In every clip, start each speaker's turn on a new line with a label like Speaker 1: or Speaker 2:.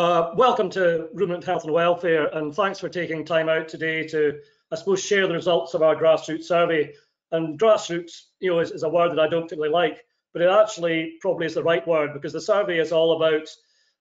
Speaker 1: Uh, welcome to Ruminant Health and Welfare, and thanks for taking time out today to, I suppose, share the results of our grassroots survey. And grassroots, you know, is, is a word that I don't particularly like, but it actually probably is the right word because the survey is all about,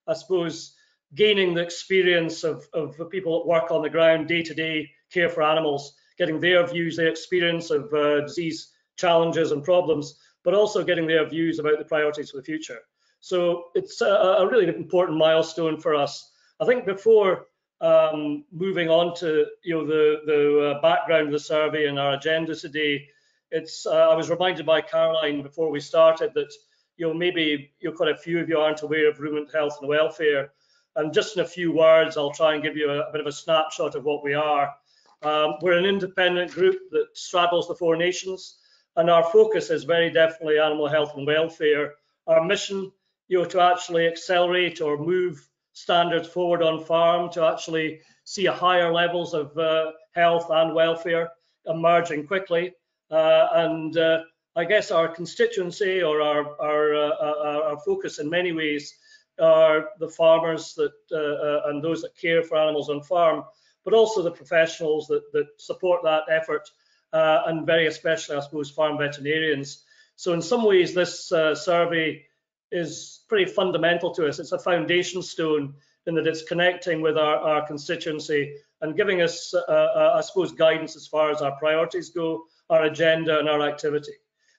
Speaker 1: I suppose, gaining the experience of, of people that work on the ground, day-to-day -day care for animals, getting their views, their experience of uh, disease challenges and problems, but also getting their views about the priorities for the future. So it's a, a really important milestone for us. I think before um, moving on to you know the the uh, background of the survey and our agenda today, it's uh, I was reminded by Caroline before we started that you know maybe you quite a few of you aren't aware of ruminant health and welfare, and just in a few words, I'll try and give you a, a bit of a snapshot of what we are. Um, we're an independent group that straddles the four nations, and our focus is very definitely animal health and welfare. Our mission you know, to actually accelerate or move standards forward on farm to actually see higher levels of uh, health and welfare emerging quickly. Uh, and uh, I guess our constituency or our, our, uh, uh, our, focus in many ways are the farmers that uh, and those that care for animals on farm, but also the professionals that, that support that effort and very especially, I suppose, farm veterinarians. So in some ways, this survey is pretty fundamental to us. It's a foundation stone in that it's connecting with our, our constituency and giving us, uh, uh, I suppose, guidance as far as our priorities go, our agenda and our activity.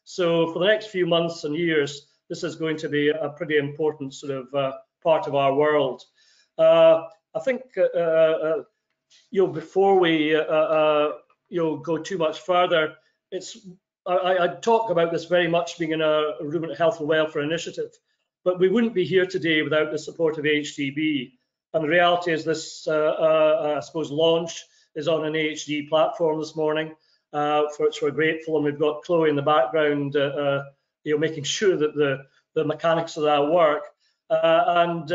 Speaker 1: So for the next few months and years, this is going to be a pretty important sort of uh, part of our world. Uh, I think, uh, uh, you know, before we, you know, go too much further, it's I, I, talk about this very much being in a ruminant health and welfare initiative, but we wouldn't be here today without the support of AHDB. And the reality is this, uh, uh, I suppose, launch is on an AHDB platform this morning, uh, for which we're grateful. And we've got Chloe in the background, uh, uh, you know, making sure that the, the mechanics of that work. Uh, and,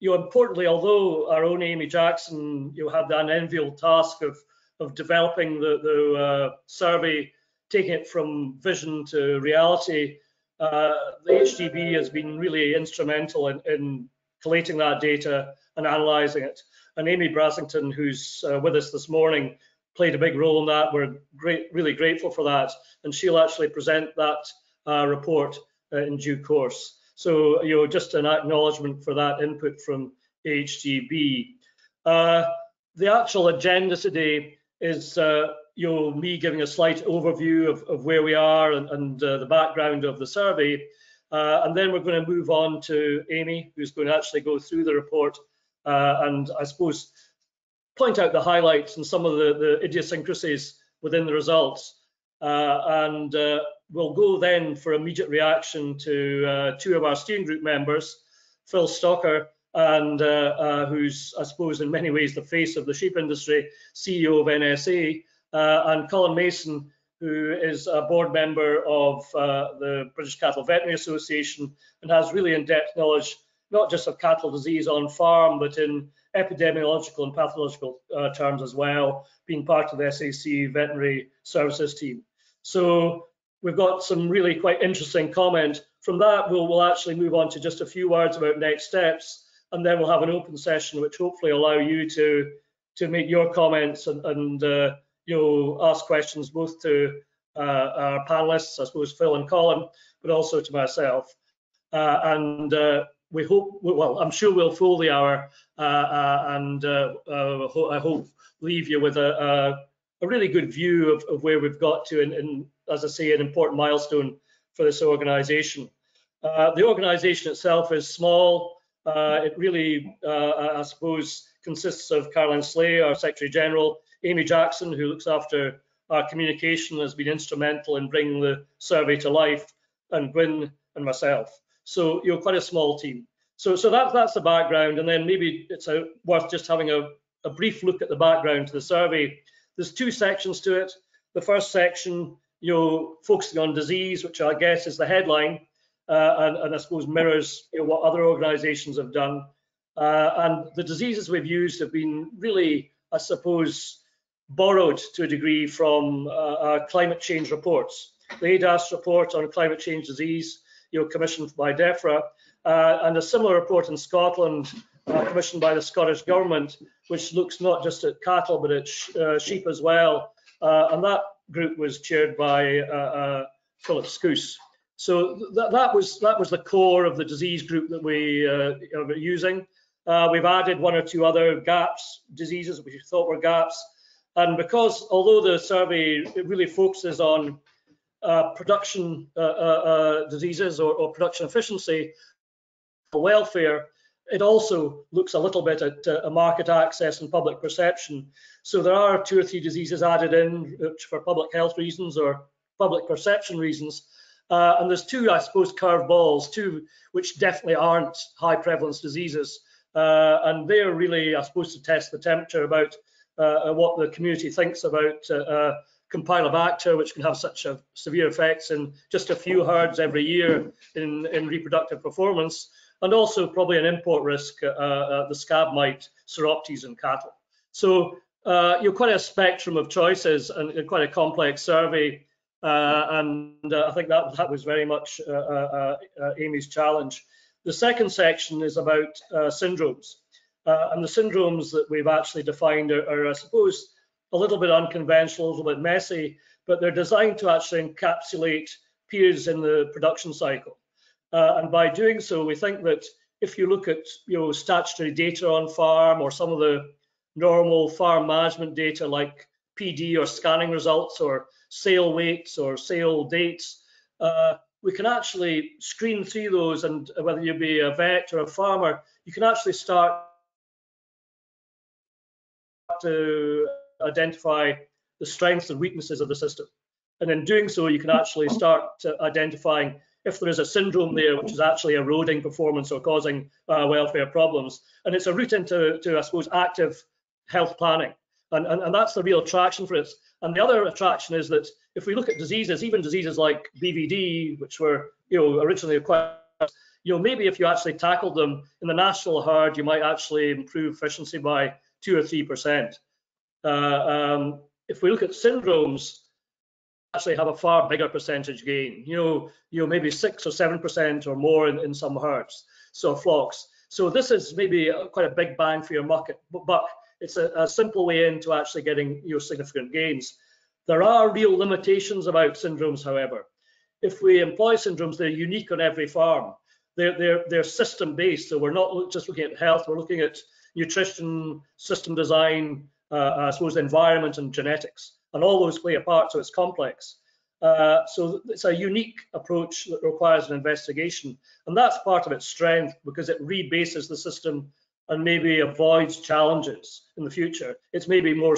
Speaker 1: you know, importantly, although our own Amy Jackson, you know, had the unenviable task of, of developing the, the survey taking it from vision to reality, uh, the AHDB has been really instrumental in, in, collating that data and analysing it. And Amy Brassington, who's uh, with us this morning, played a big role in that. We're great, really grateful for that. And she'll actually present that uh, report uh, in due course. So, you know, just an acknowledgement for that input from AHDB. Uh, the actual agenda today is uh, you know, me giving a slight overview of, of where we are and, and uh, the background of the survey. Uh, and then we're going to move on to Amy, who's going to actually go through the report uh, and I suppose point out the highlights and some of the, the idiosyncrasies within the results. Uh, and uh, we'll go then for immediate reaction to uh, two of our steering group members, Phil Stocker and who's, I suppose, in many ways the face of the sheep industry, CEO of NSA, uh, and Colin Mason, who is a board member of uh, the British Cattle Veterinary Association and has really in-depth knowledge, not just of cattle disease on farm, but in epidemiological and pathological uh, terms as well, being part of the SAC veterinary services team. So we've got some really quite interesting comment. From that, we'll, we'll actually move on to just a few words about next steps, and then we'll have an open session which hopefully allow you to, to make your comments and, and uh, you know, ask questions both to uh, our panelists, I suppose Phil and Colin, but also to myself. Uh, and uh, we hope, well, I'm sure we'll fill the hour uh, uh, and uh, I hope leave you with a, a, a really good view of, of, where we've got to and, and, as I say, an important milestone for this organization. the organization itself is small. it really, I suppose, consists of Caroline Slay, our Secretary General, Amy Jackson, who looks after our communication, has been instrumental in bringing the survey to life, and Gwyn and myself. So you're quite a small team. So, so that, that's the background, and then maybe it's a, worth just having a, a brief look at the background to the survey. There's two sections to it. The first section, you know, focusing on disease, which I guess is the headline, uh, and, and, I suppose mirrors you know, what other organisations have done. Uh, and the diseases we've used have been really, I suppose, borrowed to a degree from uh, climate change reports. The ADAS report on climate change disease, you know, commissioned by DEFRA, uh, and a similar report in Scotland uh, commissioned by the Scottish Government, which looks not just at cattle, but at sh uh, sheep as well. Uh, and that group was chaired by uh, Philip Skuce. So th that was that was the core of the disease group that we are using. we've added one or two other gaps, diseases which we thought were gaps. And because although the survey really focuses on uh, production uh, uh, uh, diseases or, or, production efficiency, for welfare, it also looks a little bit at uh, market access and public perception. So there are two or three diseases added in for public health reasons or public perception reasons. Uh, and there's two, I suppose, curveballs, two which definitely aren't high prevalence diseases. And they're really, I suppose, to test the temperature about what the community thinks about Campylobacter, which can have such a severe effects in just a few herds every year in, in reproductive performance, and also probably an import risk, uh, uh, the scab mite, Psoroptes in cattle. So uh, you're quite a spectrum of choices and quite a complex survey. Uh, and uh, I think that, that was very much uh, Amy's challenge. The second section is about syndromes. And the syndromes that we've actually defined are, are I suppose, a little bit unconventional, a little bit messy, but they're designed to actually encapsulate periods in the production cycle. Uh, and by doing so, we think that if you look at you know statutory data on farm or some of the normal farm management data like PD or scanning results or sale weights or sale dates, uh, we can actually screen through those and whether you be a vet or a farmer, you can actually start to identify the strengths and weaknesses of the system. And in doing so, you can actually start identifying if there is a syndrome there which is actually eroding performance or causing uh, welfare problems. And it's a route into, to, I suppose, active health planning. And, and, and that's the real attraction for it. And the other attraction is that if we look at diseases, even diseases like BVD, which were you know originally acquired, you know maybe if you actually tackled them in the national herd, you might actually improve efficiency by two or three percent. Uh, um, if we look at syndromes, actually have a far bigger percentage gain. You know, you know maybe six or seven percent or more in, in some herds, so flocks. So this is maybe quite a big bang for your market but it's a, a simple way into actually getting your significant gains. There are real limitations about syndromes, however. If we employ syndromes, they're unique on every farm. They're, they're, they're system based, so we're not just looking at health, we're looking at nutrition, system design, uh, I suppose, environment and genetics, and all those play a part, so it's complex. Uh, so it's a unique approach that requires an investigation, and that's part of its strength because it rebases the system and maybe avoids challenges in the future. It's maybe more,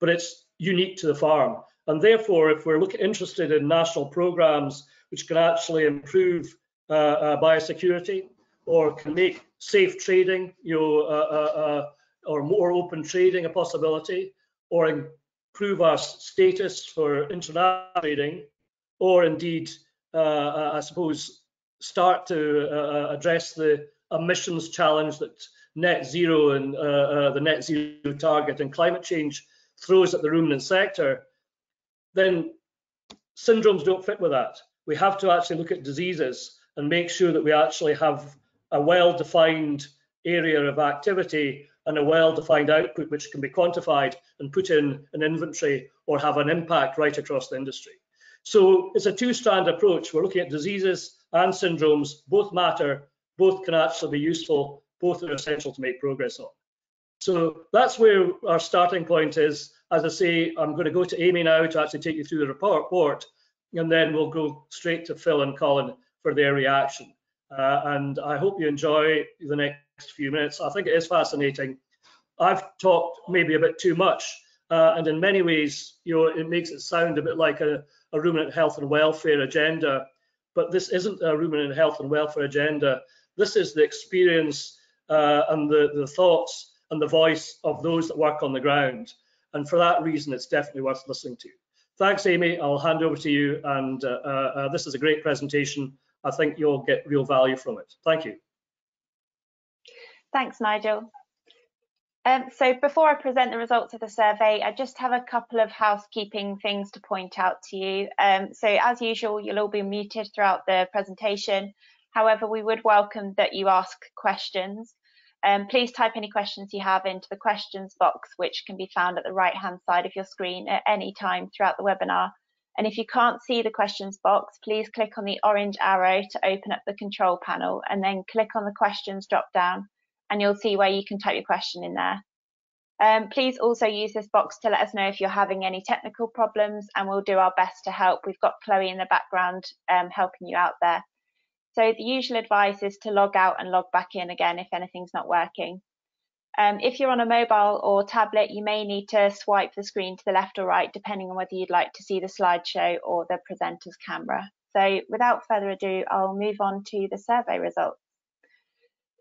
Speaker 1: but it's unique to the farm. And therefore, if we're looking interested in national programs which can actually improve uh, uh, biosecurity or can make safe trading, you know, uh, uh, uh, or more open trading a possibility, or improve our status for international trading, or indeed, I suppose, start to address the emissions challenge that net zero and the net zero target and climate change throws at the ruminant sector, then syndromes don't fit with that. We have to actually look at diseases and make sure that we actually have a well-defined area of activity and a well-defined output which can be quantified and put in an inventory or have an impact right across the industry. So it's a two-strand approach. We're looking at diseases and syndromes, both matter, both can actually be useful, both are essential to make progress on. So that's where our starting point is. As I say, I'm going to go to Amy now to actually take you through the report, and then we'll go straight to Phil and Colin for their reaction. Uh, and I hope you enjoy the next few minutes. I think it is fascinating. I've talked maybe a bit too much, uh, and in many ways, you know, it makes it sound a bit like a, a ruminant health and welfare agenda. But this isn't a ruminant health and welfare agenda. This is the experience uh, and the, the thoughts and the voice of those that work on the ground. And for that reason, it's definitely worth listening to. Thanks, Amy. I'll hand over to you. And uh, uh, this is a great presentation. I think you'll get real value from it. Thank you.
Speaker 2: Thanks, Nigel. Um, so before I present the results of the survey, I just have a couple of housekeeping things to point out to you. Um, so as usual, you'll all be muted throughout the presentation. However, we would welcome that you ask questions. Um, please type any questions you have into the questions box, which can be found at the right hand side of your screen at any time throughout the webinar. And if you can't see the questions box, please click on the orange arrow to open up the control panel and then click on the questions drop down and you'll see where you can type your question in there. Um, please also use this box to let us know if you're having any technical problems and we'll do our best to help. We've got Chloe in the background um, helping you out there. So the usual advice is to log out and log back in again if anything's not working. Um, if you're on a mobile or tablet, you may need to swipe the screen to the left or right, depending on whether you'd like to see the slideshow or the presenter's camera. So without further ado, I'll move on to the survey results.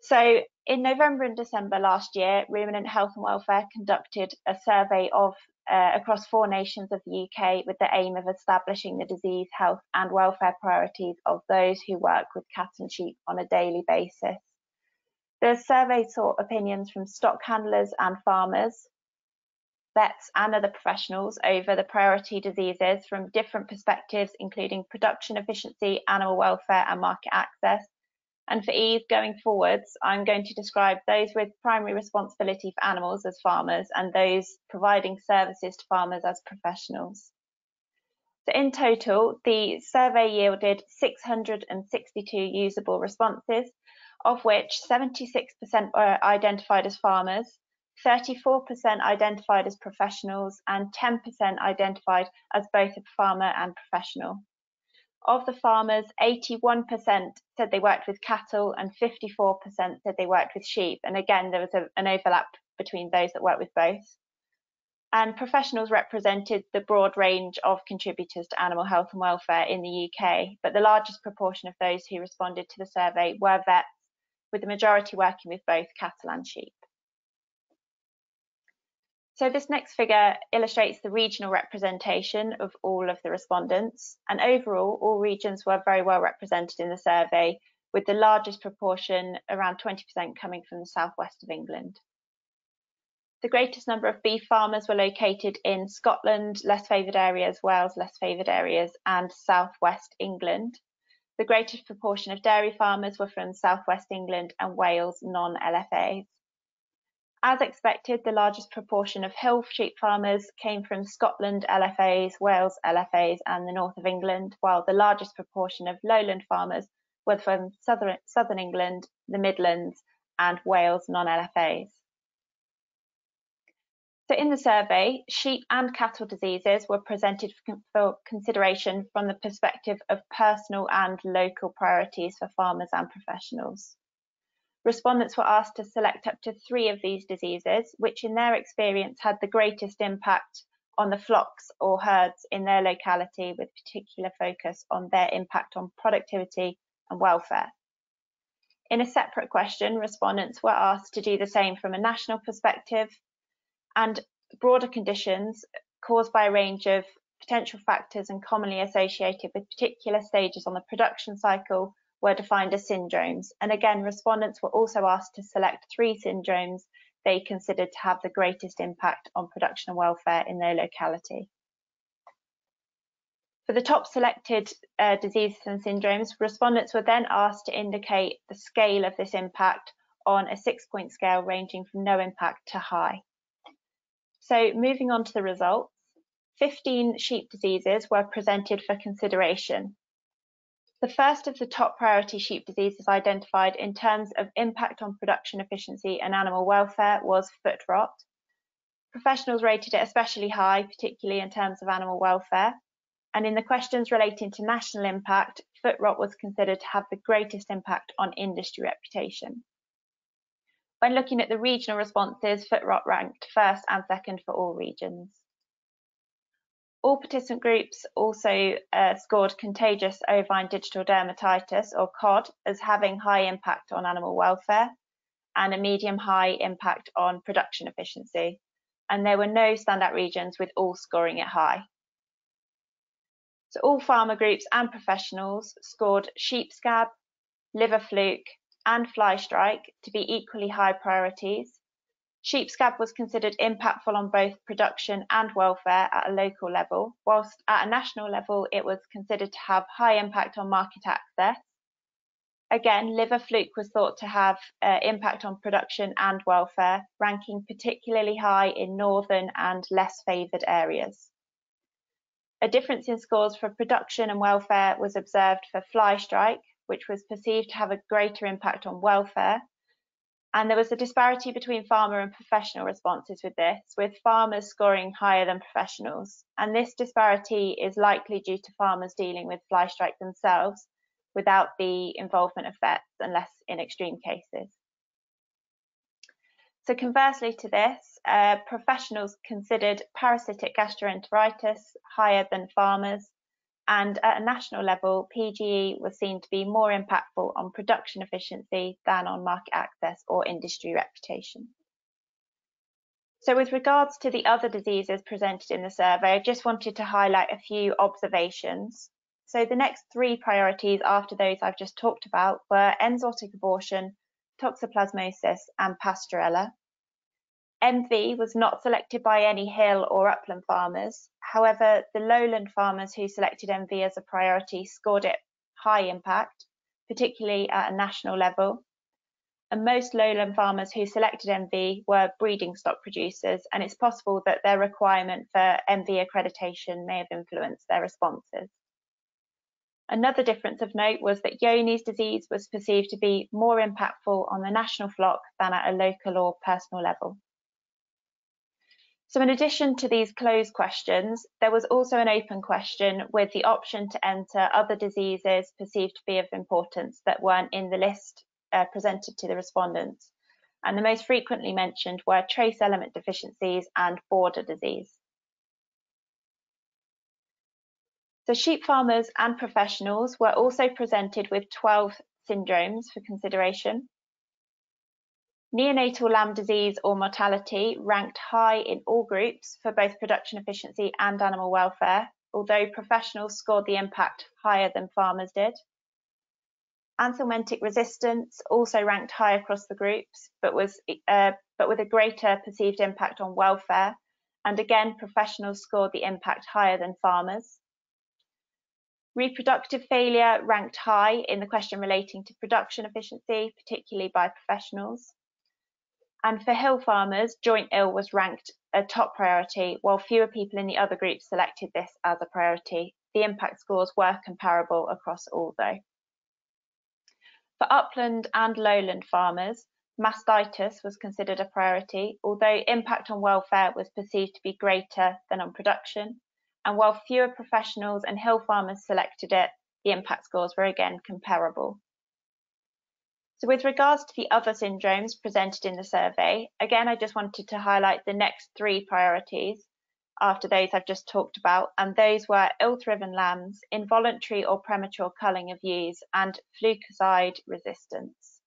Speaker 2: So in November and December last year, Ruminant Health and Welfare conducted a survey of uh, across four nations of the UK with the aim of establishing the disease, health and welfare priorities of those who work with cat and sheep on a daily basis. The survey sought opinions from stock handlers and farmers, vets and other professionals over the priority diseases from different perspectives, including production efficiency, animal welfare and market access, and for ease going forwards, I'm going to describe those with primary responsibility for animals as farmers and those providing services to farmers as professionals. So in total, the survey yielded 662 usable responses, of which 76% were identified as farmers, 34% identified as professionals, and 10% identified as both a farmer and professional. Of the farmers, 81% said they worked with cattle and 54% said they worked with sheep. And again, there was a, an overlap between those that worked with both. And professionals represented the broad range of contributors to animal health and welfare in the UK, but the largest proportion of those who responded to the survey were vets, with the majority working with both cattle and sheep. So this next figure illustrates the regional representation of all of the respondents. And overall, all regions were very well represented in the survey, with the largest proportion, around 20%, coming from the southwest of England. The greatest number of beef farmers were located in Scotland, less favoured areas, Wales, less favoured areas, and southwest England. The greatest proportion of dairy farmers were from southwest England and Wales non-LFAs. As expected, the largest proportion of hill sheep farmers came from Scotland LFAs, Wales LFAs and the north of England, while the largest proportion of lowland farmers were from southern, southern England, the Midlands and Wales non-LFAs. So in the survey, sheep and cattle diseases were presented for consideration from the perspective of personal and local priorities for farmers and professionals. Respondents were asked to select up to three of these diseases, which in their experience had the greatest impact on the flocks or herds in their locality, with particular focus on their impact on productivity and welfare. In a separate question, respondents were asked to do the same from a national perspective and broader conditions caused by a range of potential factors and commonly associated with particular stages on the production cycle were defined as syndromes. And again, respondents were also asked to select three syndromes they considered to have the greatest impact on production and welfare in their locality. For the top selected uh, diseases and syndromes, respondents were then asked to indicate the scale of this impact on a six point scale ranging from no impact to high. So moving on to the results, 15 sheep diseases were presented for consideration. The first of the top priority sheep diseases identified in terms of impact on production efficiency and animal welfare was foot rot. Professionals rated it especially high, particularly in terms of animal welfare. And in the questions relating to national impact, foot rot was considered to have the greatest impact on industry reputation. When looking at the regional responses, foot rot ranked first and second for all regions. All participant groups also uh, scored contagious ovine digital dermatitis, or COD, as having high impact on animal welfare and a medium high impact on production efficiency. And there were no standout regions with all scoring it high. So all farmer groups and professionals scored sheep scab, liver fluke, and fly strike to be equally high priorities, Sheep scab was considered impactful on both production and welfare at a local level, whilst at a national level it was considered to have high impact on market access. Again, liver fluke was thought to have uh, impact on production and welfare, ranking particularly high in northern and less favoured areas. A difference in scores for production and welfare was observed for fly strike, which was perceived to have a greater impact on welfare. And there was a disparity between farmer and professional responses with this, with farmers scoring higher than professionals. And this disparity is likely due to farmers dealing with fly strike themselves, without the involvement of vets unless in extreme cases. So conversely to this, uh, professionals considered parasitic gastroenteritis higher than farmers, and at a national level, PGE was seen to be more impactful on production efficiency than on market access or industry reputation. So with regards to the other diseases presented in the survey, I just wanted to highlight a few observations. So the next three priorities after those I've just talked about were enzootic abortion, toxoplasmosis and Pasteurella. MV was not selected by any hill or upland farmers. However, the lowland farmers who selected MV as a priority scored it high impact, particularly at a national level. And most lowland farmers who selected MV were breeding stock producers, and it's possible that their requirement for MV accreditation may have influenced their responses. Another difference of note was that Johne's disease was perceived to be more impactful on the national flock than at a local or personal level. So in addition to these closed questions, there was also an open question with the option to enter other diseases perceived to be of importance that weren't in the list uh, presented to the respondents. And the most frequently mentioned were trace element deficiencies and border disease. So sheep farmers and professionals were also presented with 12 syndromes for consideration. Neonatal lamb disease or mortality ranked high in all groups for both production efficiency and animal welfare, although professionals scored the impact higher than farmers did. Anthelmintic resistance also ranked high across the groups, but was uh, but with a greater perceived impact on welfare. And again, professionals scored the impact higher than farmers. Reproductive failure ranked high in the question relating to production efficiency, particularly by professionals. And for hill farmers, joint ill was ranked a top priority, while fewer people in the other groups selected this as a priority. The impact scores were comparable across all though. For upland and lowland farmers, mastitis was considered a priority, although impact on welfare was perceived to be greater than on production, and while fewer professionals and hill farmers selected it, the impact scores were again comparable. So with regards to the other syndromes presented in the survey, again, I just wanted to highlight the next three priorities after those I've just talked about, and those were ill-thriven lambs, involuntary or premature culling of ewes, and flukicide resistance.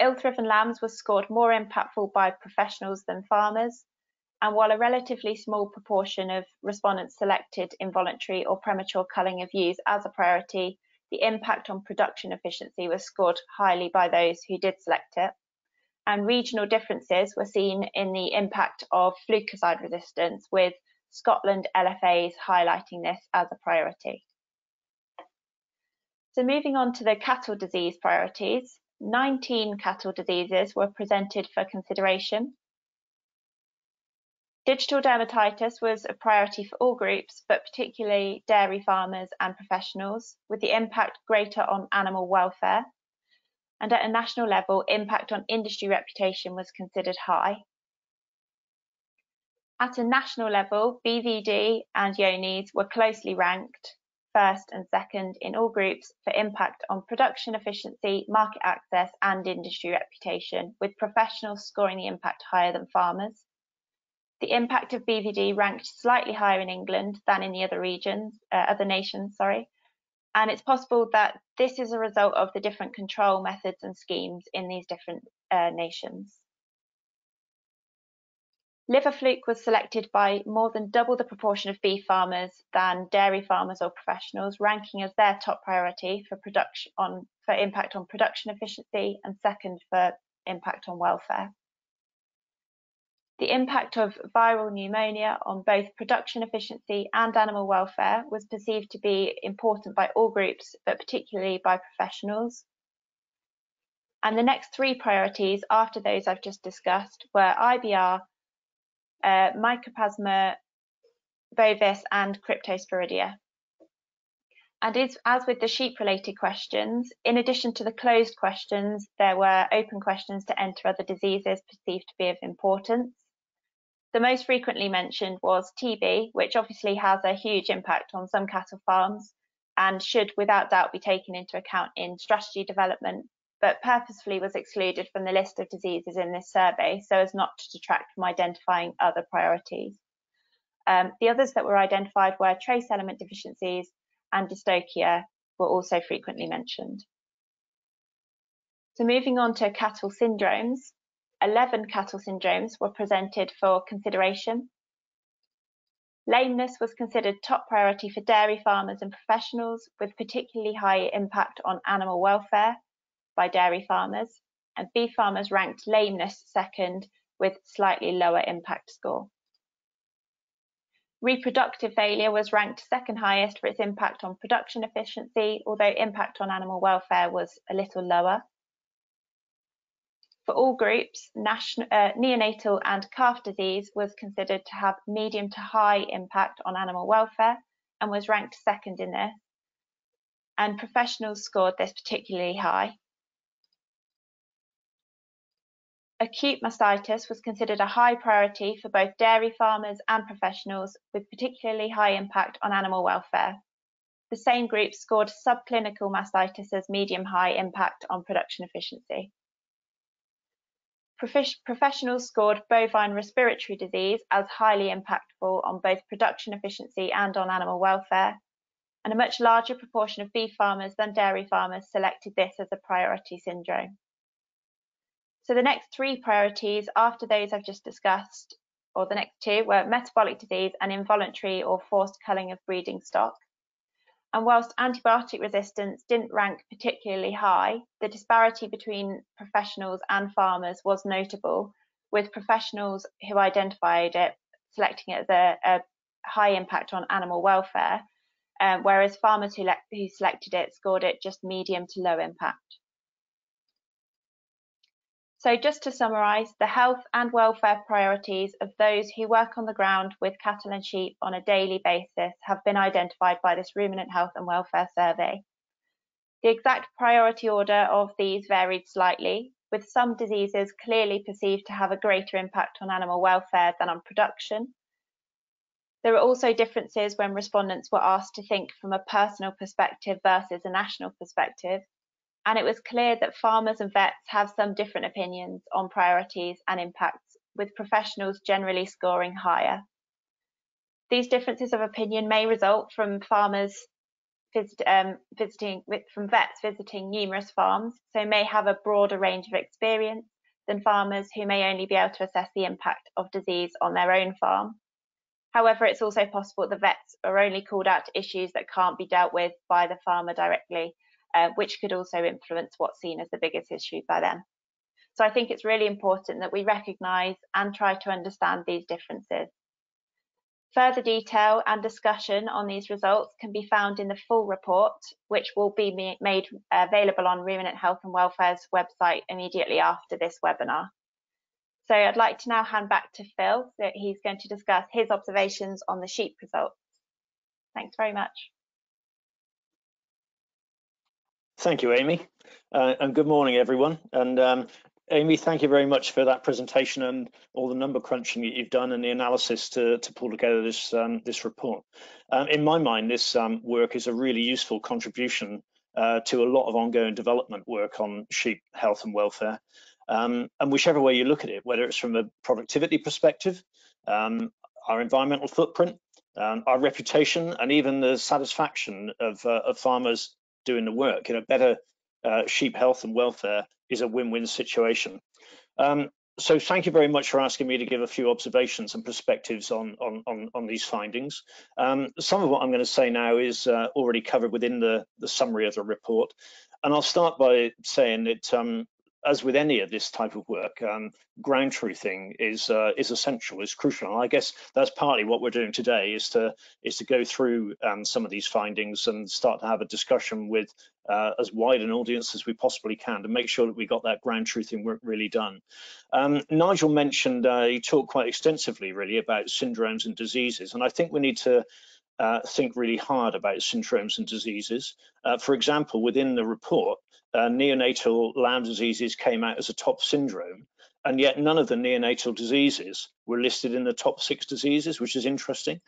Speaker 2: Ill-thriven lambs was scored more impactful by professionals than farmers, and while a relatively small proportion of respondents selected involuntary or premature culling of ewes as a priority, the impact on production efficiency was scored highly by those who did select it. And regional differences were seen in the impact of flukicide resistance, with Scotland LFAs highlighting this as a priority. So moving on to the cattle disease priorities, 19 cattle diseases were presented for consideration, Digital dermatitis was a priority for all groups, but particularly dairy farmers and professionals, with the impact greater on animal welfare. And at a national level, impact on industry reputation was considered high. At a national level, BVD and Johne's were closely ranked first and second in all groups for impact on production efficiency, market access and industry reputation, with professionals scoring the impact higher than farmers. The impact of BVD ranked slightly higher in England than in the other regions, uh, other nations, sorry. And it's possible that this is a result of the different control methods and schemes in these different uh, nations. Liver fluke was selected by more than double the proportion of beef farmers than dairy farmers or professionals, ranking as their top priority for production on for impact on production efficiency and second for impact on welfare. The impact of viral pneumonia on both production efficiency and animal welfare was perceived to be important by all groups, but particularly by professionals. And the next three priorities after those I've just discussed were IBR, uh, Mycoplasma bovis and Cryptosporidia. And as with the sheep-related questions, in addition to the closed questions, there were open questions to enter other diseases perceived to be of importance. The most frequently mentioned was TB, which obviously has a huge impact on some cattle farms and should without doubt be taken into account in strategy development, but purposefully was excluded from the list of diseases in this survey so as not to detract from identifying other priorities. Um, the others that were identified were trace element deficiencies and dystocia were also frequently mentioned. So moving on to cattle syndromes, 11 cattle syndromes were presented for consideration. Lameness was considered top priority for dairy farmers and professionals with particularly high impact on animal welfare by dairy farmers and beef farmers ranked lameness second with slightly lower impact score. Reproductive failure was ranked second highest for its impact on production efficiency, although impact on animal welfare was a little lower. For all groups, national, uh, neonatal and calf disease was considered to have medium to high impact on animal welfare and was ranked second in this. And professionals scored this particularly high. Acute mastitis was considered a high priority for both dairy farmers and professionals, with particularly high impact on animal welfare. The same group scored subclinical mastitis as medium high impact on production efficiency. Professionals scored bovine respiratory disease as highly impactful on both production efficiency and on animal welfare, and a much larger proportion of beef farmers than dairy farmers selected this as a priority syndrome. So the next three priorities after those I've just discussed, or the next two, were metabolic disease and involuntary or forced culling of breeding stock. And whilst antibiotic resistance didn't rank particularly high, the disparity between professionals and farmers was notable, with professionals who identified it selecting it as a, a high impact on animal welfare, um, whereas farmers who, who selected it scored it just medium to low impact. So just to summarise, the health and welfare priorities of those who work on the ground with cattle and sheep on a daily basis have been identified by this Ruminant Health and Welfare Survey. The exact priority order of these varied slightly, with some diseases clearly perceived to have a greater impact on animal welfare than on production. There are also differences when respondents were asked to think from a personal perspective versus a national perspective, and it was clear that farmers and vets have some different opinions on priorities and impacts, with professionals generally scoring higher. These differences of opinion may result from farmers visit, um, visiting from vets visiting numerous farms, so may have a broader range of experience than farmers who may only be able to assess the impact of disease on their own farm. However, it's also possible the vets are only called out to issues that can't be dealt with by the farmer directly uh, which could also influence what's seen as the biggest issue by them. So I think it's really important that we recognise and try to understand these differences. Further detail and discussion on these results can be found in the full report, which will be made available on Ruminant Health and Welfare's website immediately after this webinar. So I'd like to now hand back to Phil, that he's going to discuss his observations on the sheep results. Thanks very much.
Speaker 3: Thank you, Amy, uh, and good morning, everyone. And um, Amy, thank you very much for that presentation and all the number crunching that you've done and the analysis to, to pull together this um, this report. Um, in my mind, this um, work is a really useful contribution uh, to a lot of ongoing development work on sheep health and welfare. Um, and whichever way you look at it, whether it's from a productivity perspective, um, our environmental footprint, our reputation, and even the satisfaction of, uh, of farmers doing the work. You know, better uh, sheep health and welfare is a win-win situation. Um, so thank you very much for asking me to give a few observations and perspectives on on on, on these findings. Um, some of what I'm going to say now is uh, already covered within the the summary of the report, and I'll start by saying that um, as with any of this type of work, um, ground truthing is uh, is essential, is crucial. And I guess that's partly what we're doing today is to is to go through um, some of these findings and start to have a discussion with uh, as wide an audience as we possibly can to make sure that we got that ground truthing work really done. Um, Nigel mentioned uh, he talked quite extensively really about syndromes and diseases, and I think we need to uh, think really hard about syndromes and diseases. Uh, for example, within the report, uh, neonatal Lyme diseases came out as a top syndrome, and yet none of the neonatal diseases were listed in the top six diseases, which is interesting.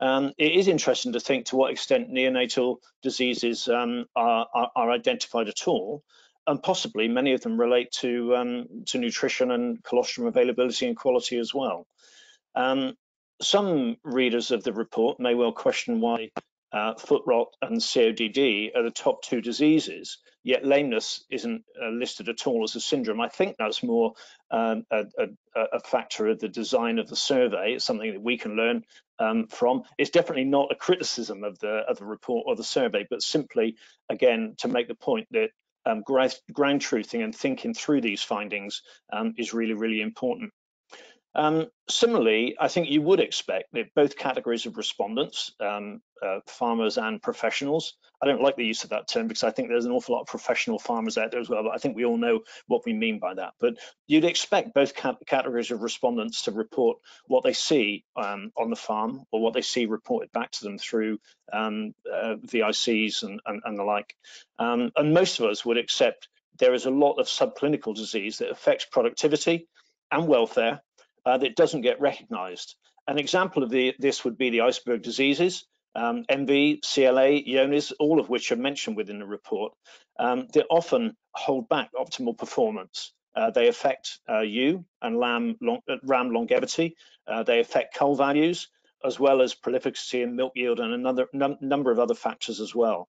Speaker 3: Um, it is interesting to think to what extent neonatal diseases um, are, are, are, identified at all, and possibly many of them relate to, um, to nutrition and colostrum availability and quality as well. Um, some readers of the report may well question why uh, foot rot and CODD are the top two diseases, yet lameness isn't uh, listed at all as a syndrome. I think that's more um, a, a, a, factor of the design of the survey. It's something that we can learn um, from. It's definitely not a criticism of the of the report or the survey, but simply, again, to make the point that um, ground, ground truthing and thinking through these findings um, is really, really important. Um, similarly, I think you would expect that both categories of respondents, um, uh, farmers and professionals, I don't like the use of that term because I think there's an awful lot of professional farmers out there as well, but I think we all know what we mean by that. But you'd expect both categories of respondents to report what they see um, on the farm or what they see reported back to them through um, uh, VICs and, and, and, the like. Um, and most of us would accept there is a lot of subclinical disease that affects productivity and welfare uh, that doesn't get recognized. An example of the, this would be the iceberg diseases, um, MV, CLA, Johne's, all of which are mentioned within the report, um, that often hold back optimal performance. Uh, they affect uh, ewe and lamb long, uh, ram longevity. Uh, they affect cull values, as well as prolificity and milk yield and another num number of other factors as well.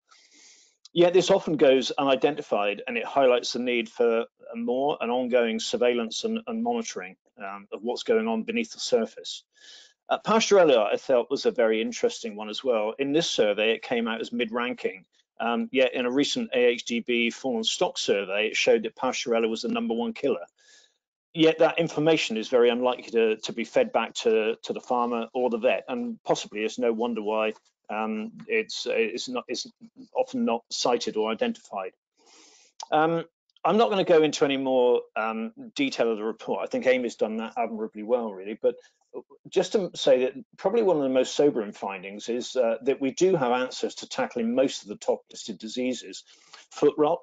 Speaker 3: Yet this often goes unidentified and it highlights the need for more and ongoing surveillance and, and monitoring um, of what's going on beneath the surface. Uh, Pasteurella, I felt, was a very interesting one as well. In this survey, it came out as mid-ranking, um, yet in a recent AHDB fallen stock survey, it showed that Pasteurella was the number one killer. Yet that information is very unlikely to, to be fed back to, to the farmer or the vet, and possibly it's no wonder why um, it's, it's, not, it's often not cited or identified. Um, I'm not going to go into any more um, detail of the report. I think Amy's done that admirably well, really. But just to say that probably one of the most sobering findings is uh, that we do have answers to tackling most of the top listed diseases. Foot rot,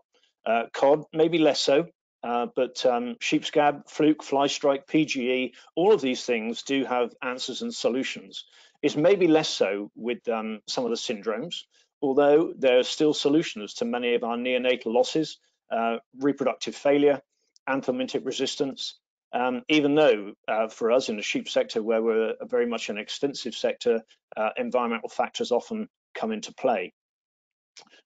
Speaker 3: uh, cod, maybe less so, uh, but um, sheep scab, fluke, fly strike, PGE, all of these things do have answers and solutions. It's maybe less so with um, some of the syndromes, although there are still solutions to many of our neonatal losses uh, reproductive failure, anthelmintic resistance, um, even though uh, for us in the sheep sector, where we're very much an extensive sector, uh, environmental factors often come into play.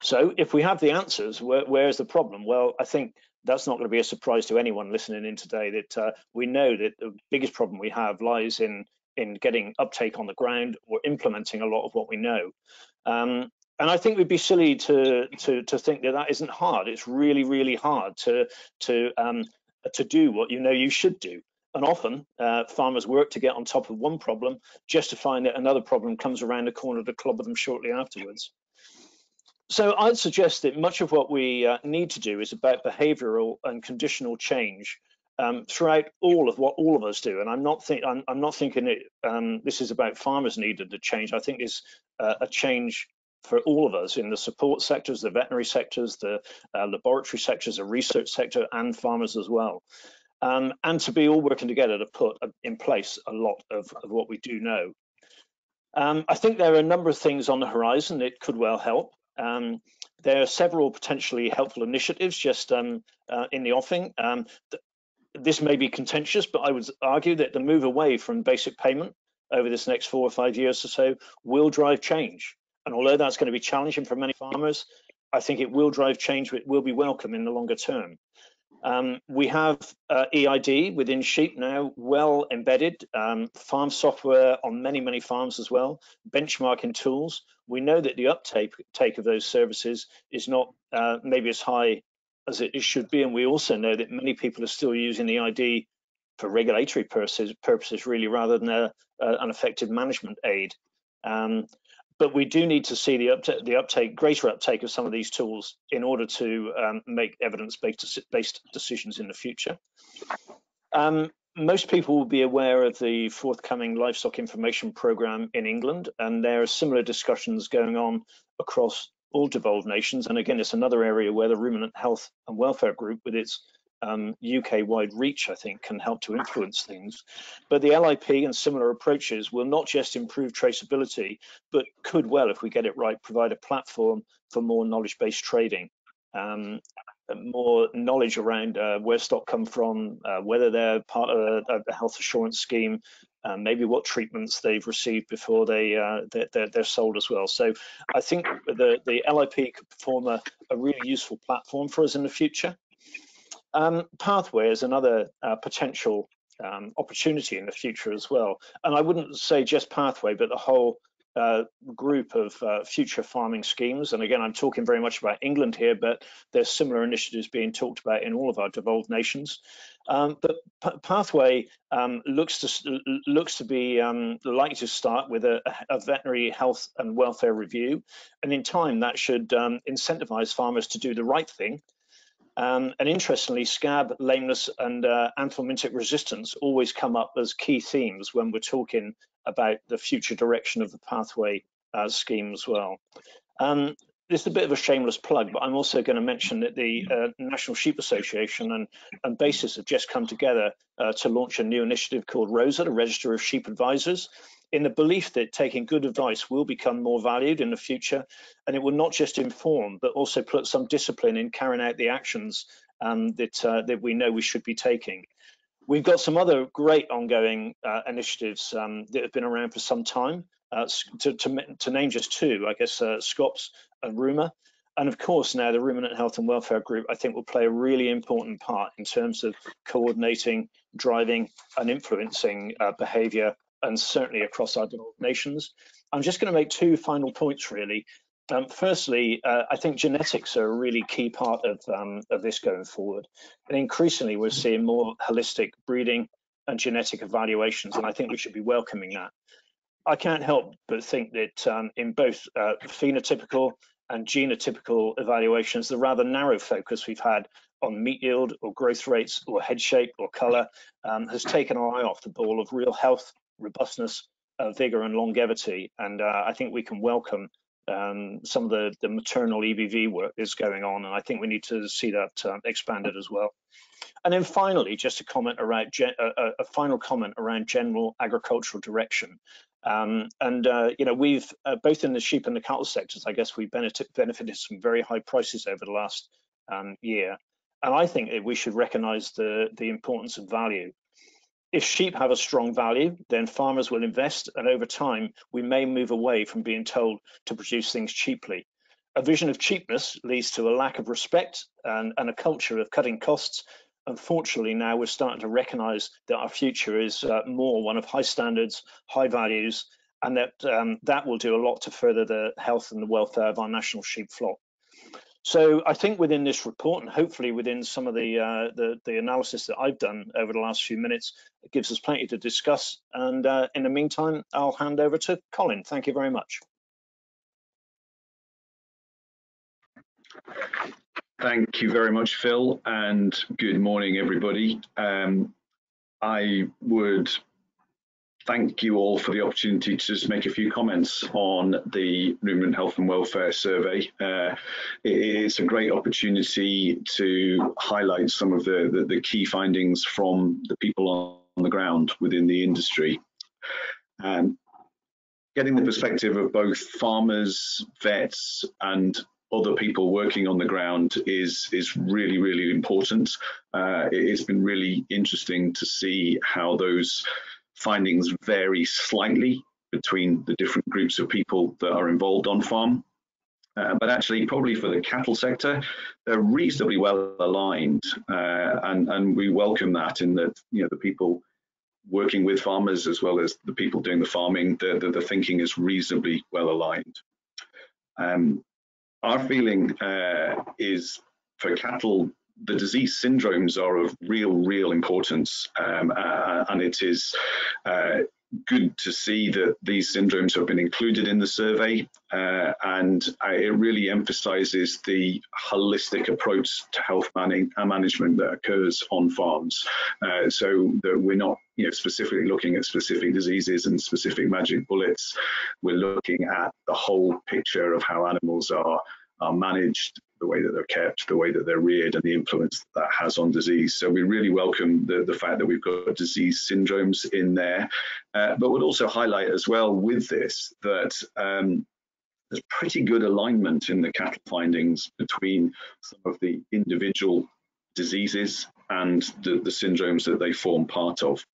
Speaker 3: So if we have the answers, where, where's the problem? Well, I think that's not going to be a surprise to anyone listening in today that uh, we know that the biggest problem we have lies in in getting uptake on the ground or implementing a lot of what we know. Um, and I think we'd be silly to to to think that that isn't hard. It's really really hard to to um, to do what you know you should do. And often uh, farmers work to get on top of one problem just to find that another problem comes around the corner to clobber them shortly afterwards. So I'd suggest that much of what we uh, need to do is about behavioural and conditional change um, throughout all of what all of us do. And I'm not think I'm, I'm not thinking it, um, this is about farmers needed to change. I think it's uh, a change for all of us in the support sectors, the veterinary sectors, the uh, laboratory sectors, the research sector, and farmers as well. Um, and to be all working together to put in place a lot of, of what we do know. Um, I think there are a number of things on the horizon that could well help. Um, there are several potentially helpful initiatives just um, uh, in the offing. Um, th this may be contentious, but I would argue that the move away from basic payment over this next four or five years or so will drive change. And although that's going to be challenging for many farmers, I think it will drive change, it will be welcome in the longer term. Um, we have uh, EID within sheep now well embedded, um, farm software on many, many farms as well, benchmarking tools. We know that the uptake take of those services is not uh, maybe as high as it, should be. And we also know that many people are still using the ID for regulatory purposes, purposes really, rather than a, an effective management aid. Um, but we do need to see the uptake, the uptake, greater uptake of some of these tools in order to um, make evidence-based based decisions in the future. Um, most people will be aware of the forthcoming livestock information program in England, and there are similar discussions going on across all devolved nations. And again, it's another area where the Ruminant Health and Welfare Group, with its um, UK-wide reach, I think, can help to influence things. But the LIP and similar approaches will not just improve traceability, but could well, if we get it right, provide a platform for more knowledge-based trading. Um, more knowledge around uh, where stock come from, uh, whether they're part of a, a health assurance scheme, uh, maybe what treatments they've received before they uh, they're, they're, sold as well. So I think the the LIP could form a, a really useful platform for us in the future. Um, Pathway is another uh, potential um, opportunity in the future as well. And I wouldn't say just Pathway, but the whole uh, group of uh, future farming schemes. And again, I'm talking very much about England here, but there's similar initiatives being talked about in all of our devolved nations. Um, but P Pathway um, looks to looks to be um, likely to start with a, a, veterinary health and welfare review, and in time that should um, incentivize farmers to do the right thing um, and interestingly, scab, lameness, and uh, anthelmintic resistance always come up as key themes when we're talking about the future direction of the pathway uh, scheme as well. Um, this is a bit of a shameless plug, but I'm also going to mention that the uh, National Sheep Association and, and BASIS have just come together uh, to launch a new initiative called ROSA, the Register of Sheep Advisors, in the belief that taking good advice will become more valued in the future and it will not just inform but also put some discipline in carrying out the actions um, that uh, that we know we should be taking. We've got some other great ongoing uh, initiatives um, that have been around for some time. Uh, to, to, to, name just two, I guess uh, SCOPS and RUMA. And of course, now the Ruminant Health and Welfare Group, I think, will play a really important part in terms of coordinating, driving, and influencing uh, behaviour and certainly across our nations. I'm just going to make two final points really. Um, firstly, uh, I think genetics are a really key part of, um, of this going forward. And increasingly, we're seeing more holistic breeding and genetic evaluations, and I think we should be welcoming that. I can't help but think that um, in both uh, phenotypical and genotypical evaluations, the rather narrow focus we've had on meat yield or growth rates or head shape or color um, has taken our eye off the ball of real health robustness, uh, vigor, and longevity. And uh, I think we can welcome um, some of the, the maternal EBV work that's going on, and I think we need to see that uh, expanded as well. And then finally, just a comment around a, a, final comment around general agricultural direction. Um, and uh, you know, we've uh, both in the sheep and the cattle sectors, I guess we've benefit, benefited from very high prices over the last um, year. And I think we should recognise the the importance of value. If sheep have a strong value, then farmers will invest, and over time, we may move away from being told to produce things cheaply. A vision of cheapness leads to a lack of respect and, and a culture of cutting costs. Unfortunately, now we're starting to recognize that our future is uh, more one of high standards, high values, and that um, that will do a lot to further the health and the welfare of our national sheep flock. So I think within this report, and hopefully within some of the, uh, the, the analysis that I've done over the last few minutes, it gives us plenty to discuss. And uh, in the meantime, I'll hand over to Colin. Thank you very much.
Speaker 4: Thank you very much, Phil, and good morning, everybody. Um, I would thank you all for the opportunity to just make a few comments on the Ruminant Health and Welfare Survey. Uh, it's a great opportunity to highlight some of the, the, the, key findings from the people on the ground within the industry. Um, getting the perspective of both farmers, vets, and other people working on the ground is is really really important. Uh, it's been really interesting to see how those findings vary slightly between the different groups of people that are involved on farm. Uh, but actually, probably for the cattle sector, they're reasonably well aligned, uh, and and we welcome that in that you know the people working with farmers as well as the people doing the farming, the the, the thinking is reasonably well aligned. Um, our feeling uh, is for cattle the disease syndromes are of real, real importance, um, uh, and it is uh, good to see that these syndromes have been included in the survey uh, and uh, it really emphasizes the holistic approach to health manning, uh, management that occurs on farms. Uh, so that we're not you know specifically looking at specific diseases and specific magic bullets. We're looking at the whole picture of how animals are are managed the way that they're kept, the way that they're reared, and the influence that, that has on disease. So we really welcome the, the fact that we've got disease syndromes in there, uh, but would also highlight as well with this that um, there's pretty good alignment in the cattle findings between some of the individual diseases and the, the syndromes that they form part of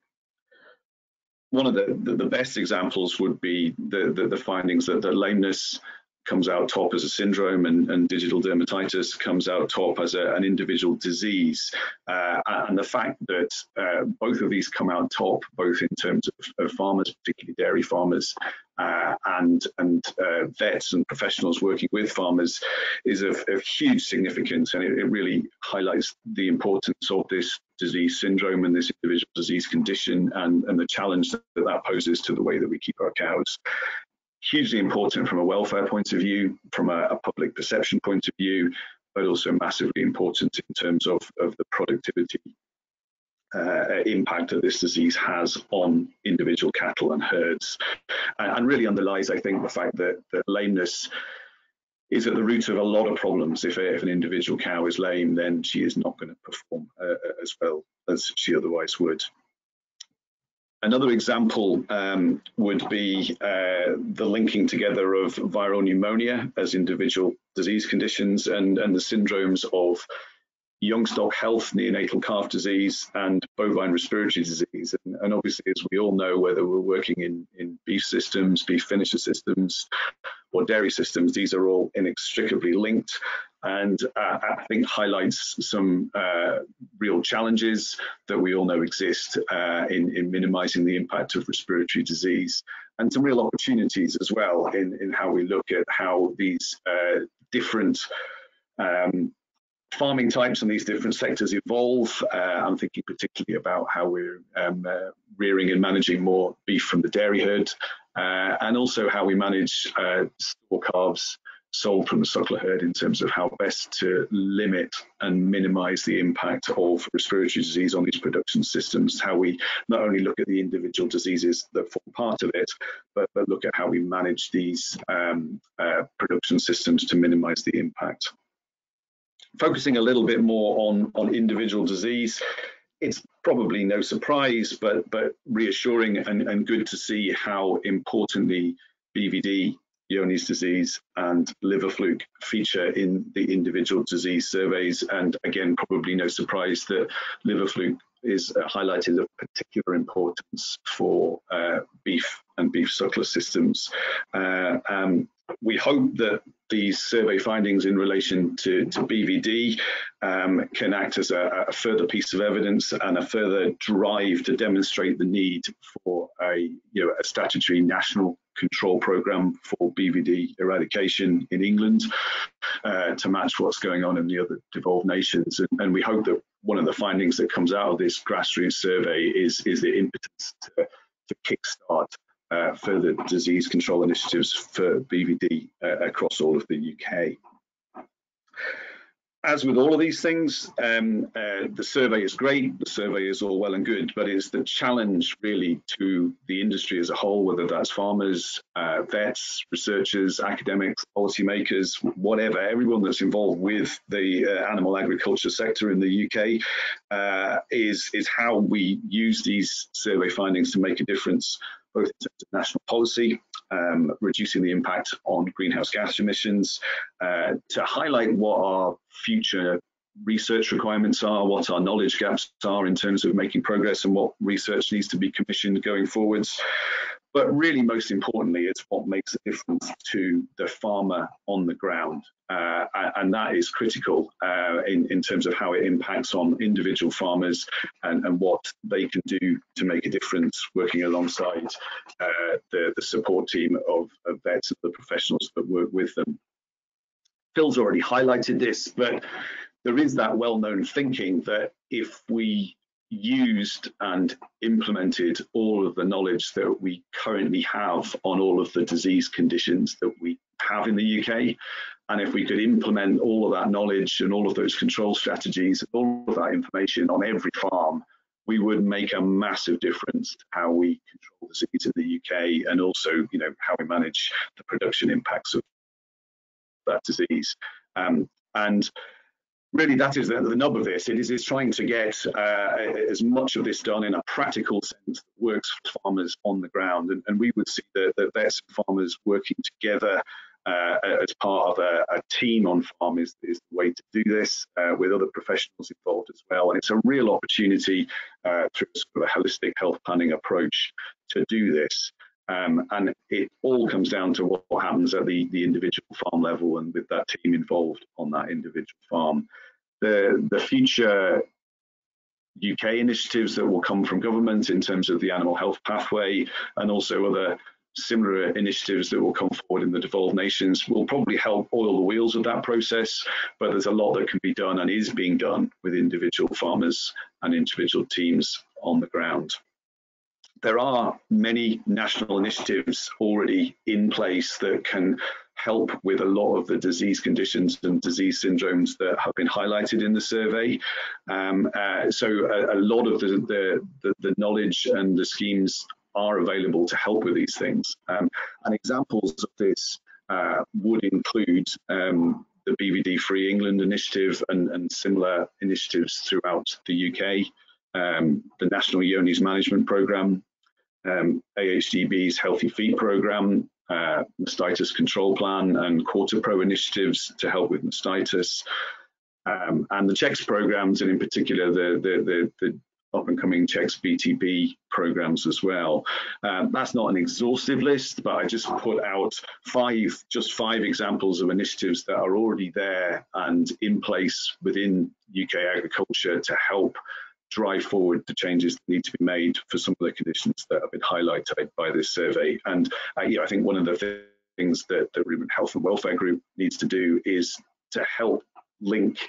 Speaker 4: one of the, the, best examples would be the, the, the findings that, that lameness comes out top as a syndrome and, and digital dermatitis comes out top as a, an individual disease. Uh, and the fact that uh, both of these come out top, both in terms of, of farmers, particularly dairy farmers, uh, and, and uh, vets and professionals working with farmers is of, of huge significance. And it, it really highlights the importance of this disease syndrome and this individual disease condition and, and the challenge that that poses to the way that we keep our cows hugely important from a welfare point of view, from a, a public perception point of view, but also massively important in terms of, of the productivity uh, impact that this disease has on individual cattle and herds. And, and, really underlies, I think, the fact that, that lameness is at the root of a lot of problems. If, if an individual cow is lame, then she is not going to perform uh, as well as she otherwise would. Another example um, would be uh, the linking together of viral pneumonia as individual disease conditions and, and the syndromes of young stock health, neonatal calf disease, and bovine respiratory disease. And, and, obviously, as we all know, whether we're working in, in beef systems, beef finisher systems, or dairy systems, these are all inextricably linked and uh, I think highlights some uh, real challenges that we all know exist uh, in, in minimizing the impact of respiratory disease and some real opportunities as well in, in how we look at how these uh, different um, farming types and these different sectors evolve. Uh, I'm thinking particularly about how we're um, uh, rearing and managing more beef from the dairy herd, and also how we manage store calves sold from the suckler herd in terms of how best to limit and minimize the impact of respiratory disease on these production systems, how we not only look at the individual diseases that form part of it, but, but look at how we manage these um, uh, production systems to minimize the impact. Focusing a little bit more on, on individual disease, it's probably no surprise, but but reassuring and, and good to see how importantly BVD Johne's disease and liver fluke feature in the individual disease surveys. And again, probably no surprise that liver fluke is highlighted of particular importance for uh, beef and beef suckler systems. Uh, um, we hope that these survey findings in relation to, to BVD um, can act as a, a, further piece of evidence and a further drive to demonstrate the need for a, you know, a statutory national control program for BVD eradication in England uh, to match what's going on in the other devolved nations. And, and, we hope that one of the findings that comes out of this grassroots survey is, is the impetus to, to kickstart uh, further disease control initiatives for BVD uh, across all of the UK as with all of these things, um, uh, the survey is great, the survey is all well and good, but it's the challenge really to the industry as a whole, whether that's farmers, uh, vets, researchers, academics, policymakers, whatever, everyone that's involved with the uh, animal agriculture sector in the UK, uh, is, is how we use these survey findings to make a difference both in terms of national policy, um, reducing the impact on greenhouse gas emissions, uh, to highlight what our future research requirements are, what our knowledge gaps are in terms of making progress and what research needs to be commissioned going forwards. But really, most importantly, it's what makes a difference to the farmer on the ground. Uh, and that is critical uh, in, in terms of how it impacts on individual farmers and, and what they can do to make a difference working alongside uh, the, the support team of, of vets and the professionals that work with them. Phil's already highlighted this, but there is that well-known thinking that if we used and implemented all of the knowledge that we currently have on all of the disease conditions that we have in the UK. And if we could implement all of that knowledge and all of those control strategies, all of that information on every farm, we would make a massive difference to how we control disease in the UK and also, you know, how we manage the production impacts of that disease. Um, and really that is the, the nub of this. It is, is trying to get uh, as much of this done in a practical sense that works for farmers on the ground. And, and we would see that, that farmers working together uh, as part of a, a, team on farm is, is the way to do this uh, with other professionals involved as well. And it's a real opportunity uh, through sort of a holistic health planning approach to do this. Um, and it all comes down to what, happens at the, the individual farm level and with that team involved on that individual farm. The, the future UK initiatives that will come from government in terms of the animal health pathway and also other similar initiatives that will come forward in the devolved nations will probably help oil the wheels of that process, but there's a lot that can be done and is being done with individual farmers and individual teams on the ground. There are many national initiatives already in place that can help with a lot of the disease conditions and disease syndromes that have been highlighted in the survey. Um, uh, so a, a, lot of the, the, the, the knowledge and the schemes are available to help with these things. Um, and examples of this uh, would include um, the BVD Free England initiative and, and similar initiatives throughout the UK, um, the National Johne's Management Programme, um, AHDB's Healthy Feet Programme, uh, Mastitis Control Plan and QuarterPRO initiatives to help with mastitis. Um, and the CHeCS programs, and in particular the, the, the, the up and coming CHeCS BTB programs as well. Um, that's not an exhaustive list, but I just put out five, just five examples of initiatives that are already there and in place within UK agriculture to help drive forward the changes that need to be made for some of the conditions that have been highlighted by this survey. And uh, I think one of the th things that the Health and Welfare Group needs to do is to help link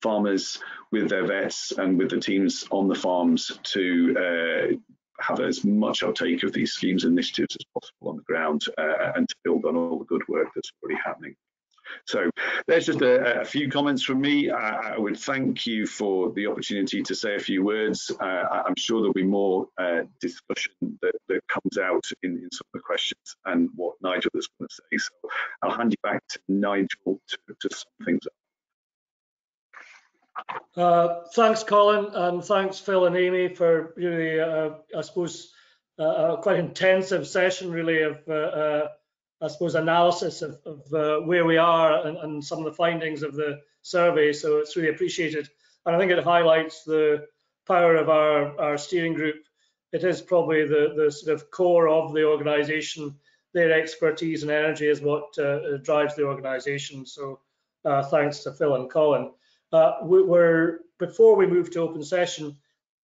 Speaker 4: farmers with their vets and with the teams on the farms to uh, have as much uptake of these schemes and initiatives as possible on the ground uh, and to build on all the good work that's already happening. So there's just a, a few comments from me. I, I, would thank you for the opportunity to say a few words. Uh, I'm sure there'll be more uh, discussion that, that, comes out in, in, some of the questions and what Nigel is going to say. So I'll hand you back to Nigel to, to sum things up.
Speaker 1: Uh, thanks, Colin, and thanks, Phil and Amy, for really, uh, I suppose, uh, a quite intensive session, really, of, uh, uh, I suppose, analysis of, of uh, where we are and, and, some of the findings of the survey. So it's really appreciated. And I think it highlights the power of our, our steering group. It is probably the, the sort of core of the organisation. Their expertise and energy is what drives the organisation. So thanks to Phil and Colin. Uh, we, before we move to open session,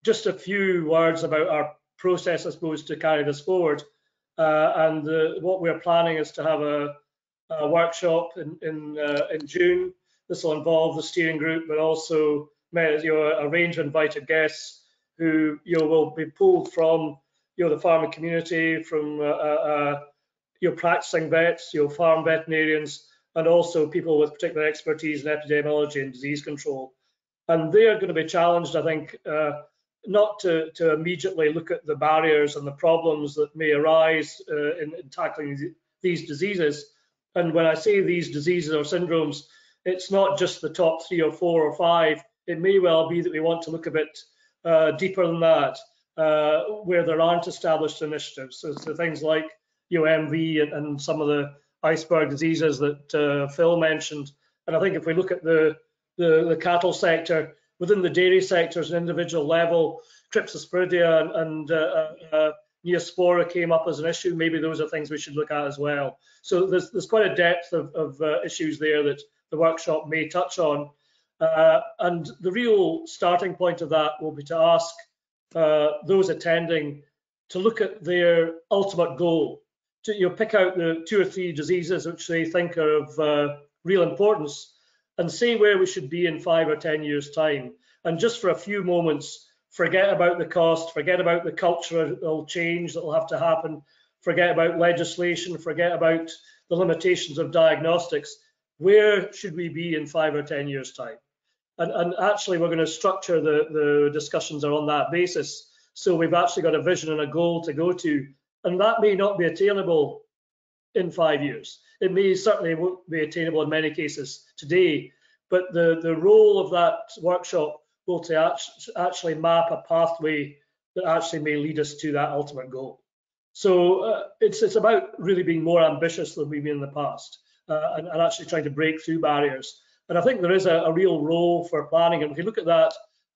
Speaker 1: just a few words about our process, I suppose, to carry this forward. Uh, and uh, what we're planning is to have a, a workshop in in, uh, in June. This will involve the steering group, but also you know, a range of invited guests who you know, will be pulled from you know, the farming community, from your practicing vets, your farm veterinarians, and also people with particular expertise in epidemiology and disease control. And they are going to be challenged, I think, uh, not to, to immediately look at the barriers and the problems that may arise uh, in, in, tackling these diseases. And when I say these diseases or syndromes, it's not just the top three or four or five. It may well be that we want to look a bit uh, deeper than that, uh, where there aren't established initiatives. So, so things like UMV and, and some of the iceberg diseases that uh, Phil mentioned. And I think if we look at the, the, the cattle sector, within the dairy sector at an individual level, Cryptosporidia and, and uh, uh, Neospora came up as an issue. Maybe those are things we should look at as well. So there's, there's quite a depth of, of uh, issues there that the workshop may touch on. Uh, and the real starting point of that will be to ask uh, those attending to look at their ultimate goal to, you know, pick out the two or three diseases which they think are of uh, real importance and say where we should be in five or 10 years time. And just for a few moments, forget about the cost, forget about the cultural change that will have to happen, forget about legislation, forget about the limitations of diagnostics. Where should we be in five or 10 years time? And, and actually, we're going to structure the, the discussions on that basis. So we've actually got a vision and a goal to go to, and that may not be attainable in five years. It may certainly won't be attainable in many cases today, but the, the role of that workshop will to actually map a pathway that actually may lead us to that ultimate goal. So uh, it's it's about really being more ambitious than we've been in the past, uh, and, and, actually trying to break through barriers. And I think there is a, a real role for planning. And if you look at that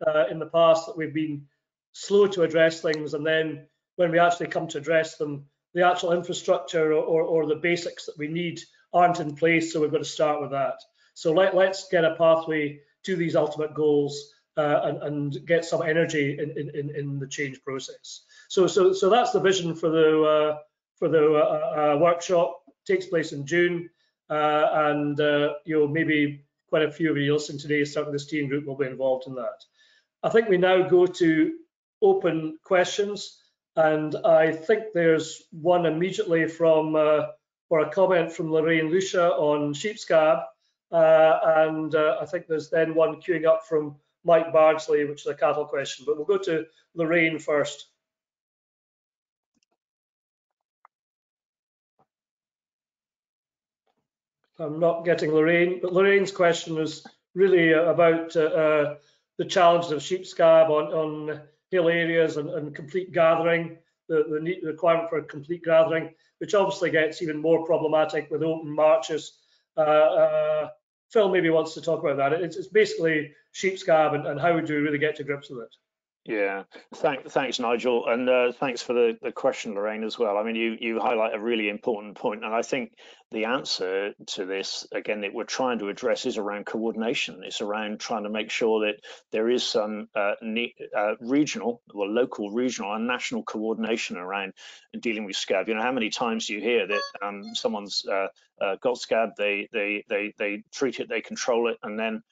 Speaker 1: uh, in the past, that we've been slow to address things, and then when we actually come to address them, the actual infrastructure or, or, or the basics that we need aren't in place. So we've got to start with that. So let, let's get a pathway to these ultimate goals uh, and, and, get some energy in, in, in the change process. So, so, so that's the vision for the uh, for the uh, uh workshop. It takes place in June, uh, and uh, you know maybe quite a few of you listening today, starting the steering group, will be involved in that. I think we now go to open questions. And I think there's one immediately from, uh, or a comment from Lorraine Lucia on sheep scab. Uh, and uh, I think there's then one queuing up from Mike Bardsley, which is a cattle question. But we'll go to Lorraine first. I'm not getting Lorraine, but Lorraine's question is really about uh, uh, the challenges of sheep scab on, on hill areas and, and complete gathering, the, the, requirement for complete gathering, which obviously gets even more problematic with open marches. Uh, uh, Phil maybe wants to talk about that. It's, it's basically sheep scab and, and how would you really get to grips with it?
Speaker 3: Yeah, Thank, thanks, Nigel, and uh, thanks for the, the question, Lorraine, as well. I mean, you you highlight a really important point, and I think the answer to this, again, that we're trying to address is around coordination. It's around trying to make sure that there is some uh, uh, regional, or local, regional, and national coordination around dealing with scab. You know, how many times do you hear that um, someone's uh, uh, got scab, they they they they treat it, they control it, and then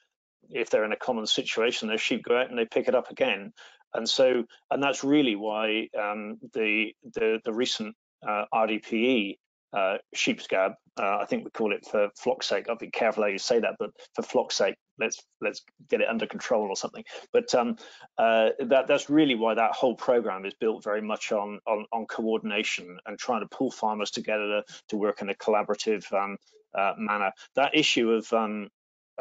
Speaker 3: if they're in a common situation, their sheep go out and they pick it up again. And so, and that's really why um, the, the, the recent uh, RDPE uh, sheep scab, uh, I think we call it for flock's sake. I'll be careful how you say that, but for flock's sake, let's let's get it under control or something. But um, uh, that that's really why that whole program is built very much on on, on coordination and trying to pull farmers together to, to work in a collaborative um, uh, manner. That issue of um,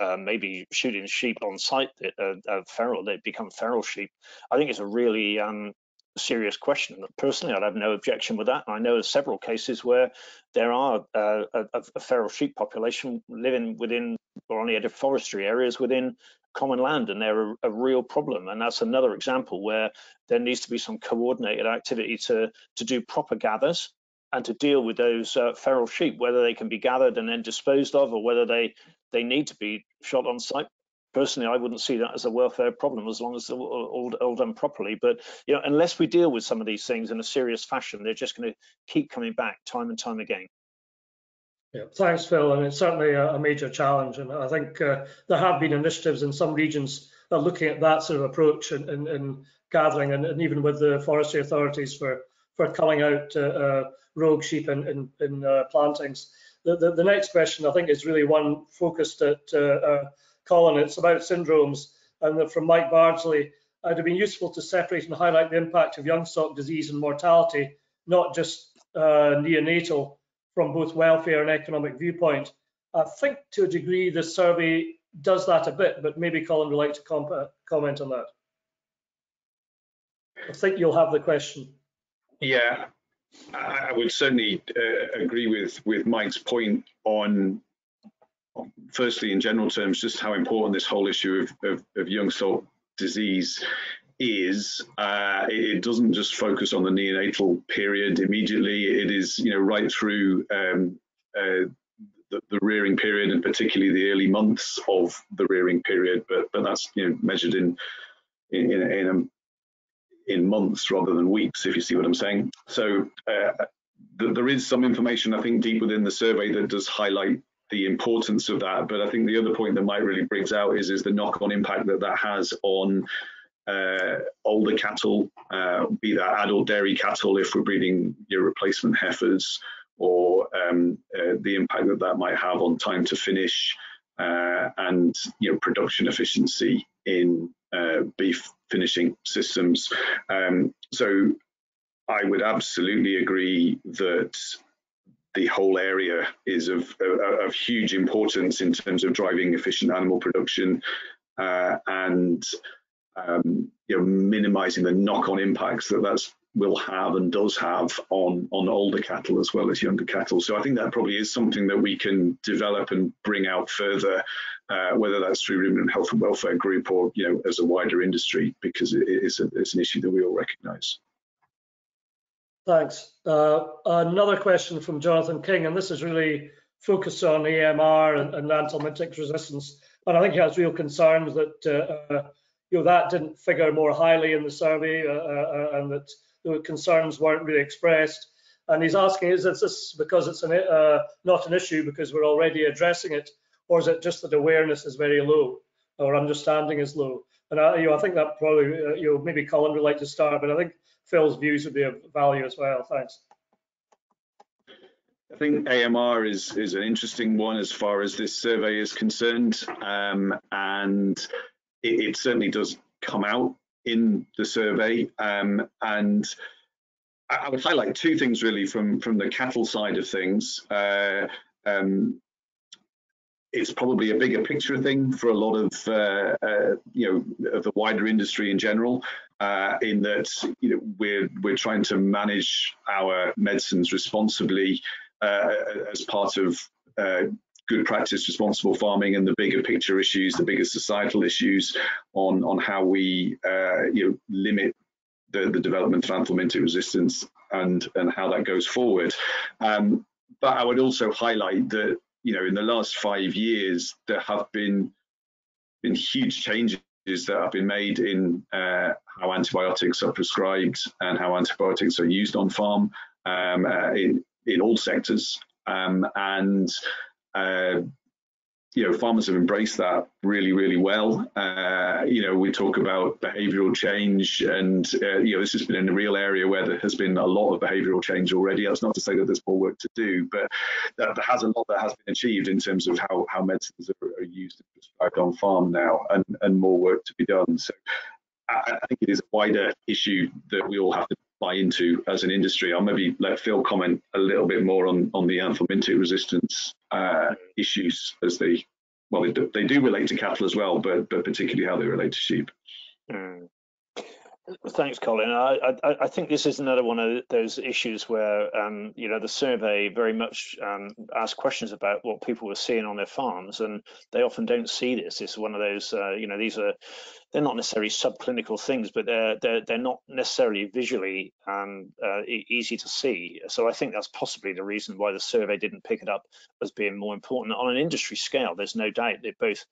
Speaker 3: uh, maybe shooting sheep on site that uh, feral, they become feral sheep. I think it's a really um, serious question. Personally, I'd have no objection with that. I know of several cases where there are uh, a, a, feral sheep population living within or on the edge of forestry areas within common land, and they're a, a, real problem. And that's another example where there needs to be some coordinated activity to to do proper gathers and to deal with those uh, feral sheep, whether they can be gathered and then disposed of, or whether they they need to be shot on site. Personally, I wouldn't see that as a welfare problem as long as they're all, all done properly. But you know, unless we deal with some of these things in a serious fashion, they're just going to keep coming back time and time again.
Speaker 1: Yeah, thanks, Phil. And it's certainly a, major challenge. And I think uh, there have been initiatives in some regions that are looking at that sort of approach and, and, gathering, and, and, even with the forestry authorities for for culling out uh, uh, rogue sheep in, in, in uh, plantings. The, the, the, next question, I think, is really one focused at Colin. It's about syndromes. And from Mike Bardsley, it would have been useful to separate and highlight the impact of young stock disease and mortality, not just uh, neonatal, from both welfare and economic viewpoint. I think to a degree the survey does that a bit, but maybe Colin would like to comment on that. I think you'll have the question.
Speaker 4: Yeah, I would certainly uh, agree with with Mike's point on, firstly, in general terms, just how important this whole issue of, of, of young stock disease is. Uh, it doesn't just focus on the neonatal period immediately. It is, you know, right through um, uh, the, the, rearing period and particularly the early months of the rearing period. But but that's you know measured in in, in a in months rather than weeks, if you see what I'm saying. So uh, th there is some information, I think, deep within the survey that does highlight the importance of that. But I think the other point that Mike really brings out is is the knock-on impact that that has on uh, older cattle, uh, be that adult dairy cattle if we're breeding your replacement heifers, or um, uh, the impact that that might have on time to finish uh, and you know production efficiency in uh, beef finishing systems. Um, so I would absolutely agree that the whole area is of, of, of, huge importance in terms of driving efficient animal production uh, and um, you know, minimizing the knock-on impacts that that will have and does have on on older cattle as well as younger cattle. So I think that probably is something that we can develop and bring out further, uh, whether that's through Ruminant Health and Welfare Group or you know as a wider industry, because it is a, it's an issue that we all recognise.
Speaker 1: Thanks. Uh, another question from Jonathan King, and this is really focused on AMR and, and resistance. And I think he has real concerns that uh, uh, you know that didn't figure more highly in the survey, uh, uh, uh, and that the concerns weren't really expressed. And he's asking, is this because it's an, not an issue because we're already addressing it, or is it just that awareness is very low or understanding is low? And I, you know, I think that probably, you know, maybe Colin would like to start, but I think Phil's views would be of value as well. Thanks.
Speaker 4: I think AMR is is an interesting one as far as this survey is concerned, um, and it, it, certainly does come out in the survey. Um, and I, I, would highlight two things really from from the cattle side of things. Uh, um, it's probably a bigger picture thing for a lot of uh, uh, you know of the wider industry in general. Uh, in that you know we're we're trying to manage our medicines responsibly uh, as part of uh, good practice, responsible farming, and the bigger picture issues, the bigger societal issues on on how we uh, you know limit the, the development of anthelmintic resistance and and how that goes forward. Um, but I would also highlight that you know, in the last five years, there have been been huge changes that have been made in uh, how antibiotics are prescribed and how antibiotics are used on farm um, uh, in, in all sectors. Um, and uh, you know, farmers have embraced that really, really well. Uh, you know, we talk about behavioural change, and uh, you know, this has been in a real area where there has been a lot of behavioural change already. That's not to say that there's more work to do, but there has a lot that has been achieved in terms of how how medicines are, are used and prescribed on farm now, and and more work to be done. So, I, I think it is a wider issue that we all have to buy into as an industry. I'll maybe let Phil comment a little bit more on, on the anthelmintic resistance uh, issues as they, well, they do, they do, relate to cattle as well, but, but particularly how they relate to sheep. Mm.
Speaker 3: Thanks, Colin. I, I, I, think this is another one of those issues where, um, you know, the survey very much um, asks questions about what people were seeing on their farms, and they often don't see this. It's one of those, uh, you know, these are, they're not necessarily subclinical things, but they're they're, they're not necessarily visually um, uh, easy to see. So I think that's possibly the reason why the survey didn't pick it up as being more important. On an industry scale, there's no doubt that both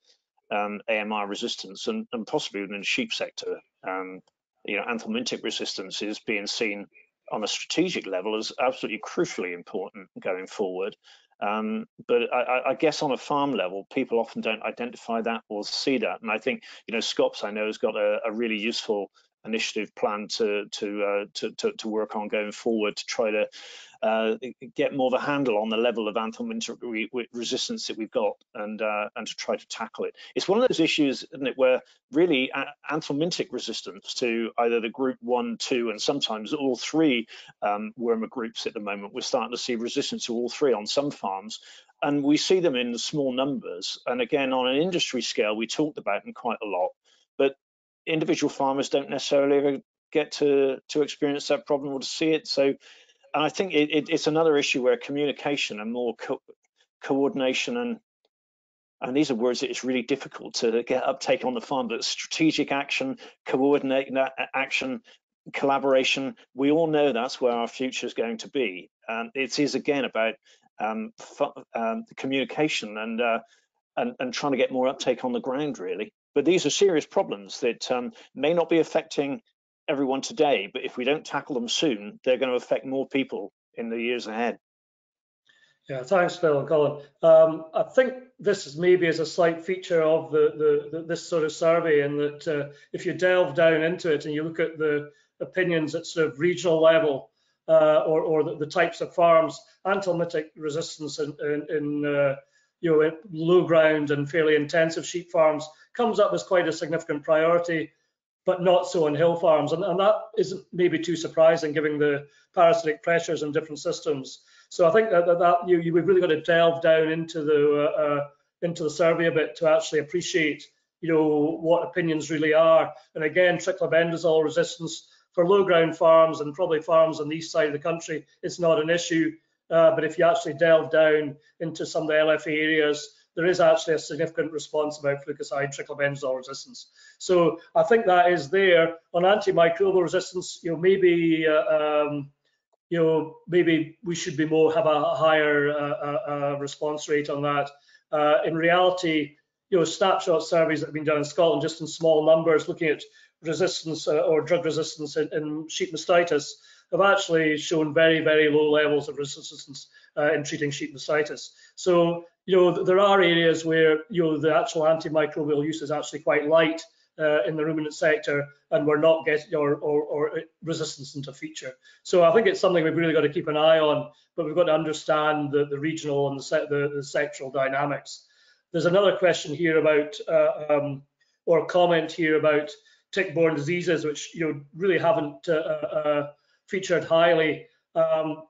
Speaker 3: um, AMR resistance and, and possibly within the sheep sector, um, you know, anthelmintic resistance is being seen on a strategic level as absolutely crucially important going forward. Um, but I, I, guess on a farm level, people often don't identify that or see that. And I think, you know, SCOPS I know has got a, a really useful initiative plan to to, uh, to, to to work on going forward to try to uh, get more of a handle on the level of anthelmintic re resistance that we've got and uh, and to try to tackle it. It's one of those issues, isn't it, where really anthelmintic resistance to either the group one, two, and sometimes all three um, wormer groups at the moment. We're starting to see resistance to all three on some farms, and we see them in small numbers. And again, on an industry scale, we talked about them quite a lot, but individual farmers don't necessarily get to to experience that problem or to see it. So and I think it, it, it's another issue where communication and more co coordination and and these are words that it's really difficult to get uptake on the farm, but strategic action, coordinating action, collaboration, we all know that's where our future is going to be. And it is again about um, um, communication and, uh, and, and trying to get more uptake on the ground, really. But these are serious problems that um, may not be affecting everyone today, but if we don't tackle them soon, they're going to affect more people in the years ahead.
Speaker 1: Yeah, thanks, Phil and Colin. Um, I think this is maybe is a slight feature of the, the, the this sort of survey in that uh, if you delve down into it and you look at the opinions at sort of regional level uh, or, or the, the, types of farms, anthelmintic resistance in, in, in uh, you know low ground and fairly intensive sheep farms comes up as quite a significant priority, but not so on hill farms, and, and that isn't maybe too surprising given the parasitic pressures in different systems. So I think that, that, that you, you we've really got to delve down into the uh, uh, into the survey a bit to actually appreciate you know what opinions really are. And again, triclabendazole resistance for low ground farms and probably farms on the east side of the country, it's not an issue. Uh, but if you actually delve down into some of the LFA areas, there is actually a significant response about flukicide triclabendazole resistance. So I think that is there. On antimicrobial resistance, you know, maybe uh, um, you know, maybe we should be more have a higher uh, uh, uh, response rate on that. Uh, in reality, you know, snapshot surveys that have been done in Scotland, just in small numbers, looking at resistance uh, or drug resistance in, in, sheep mastitis, have actually shown very, very low levels of resistance uh, in treating sheep mastitis. So, you know, there are areas where, you know, the actual antimicrobial use is actually quite light uh, in the ruminant sector and we're not getting or, or, or resistance into feature. So I think it's something we've really got to keep an eye on, but we've got to understand the, the regional and the, the, the sectoral dynamics. There's another question here about, uh, um, or a comment here about tick-borne diseases, which you know really haven't uh, uh, featured highly. Um,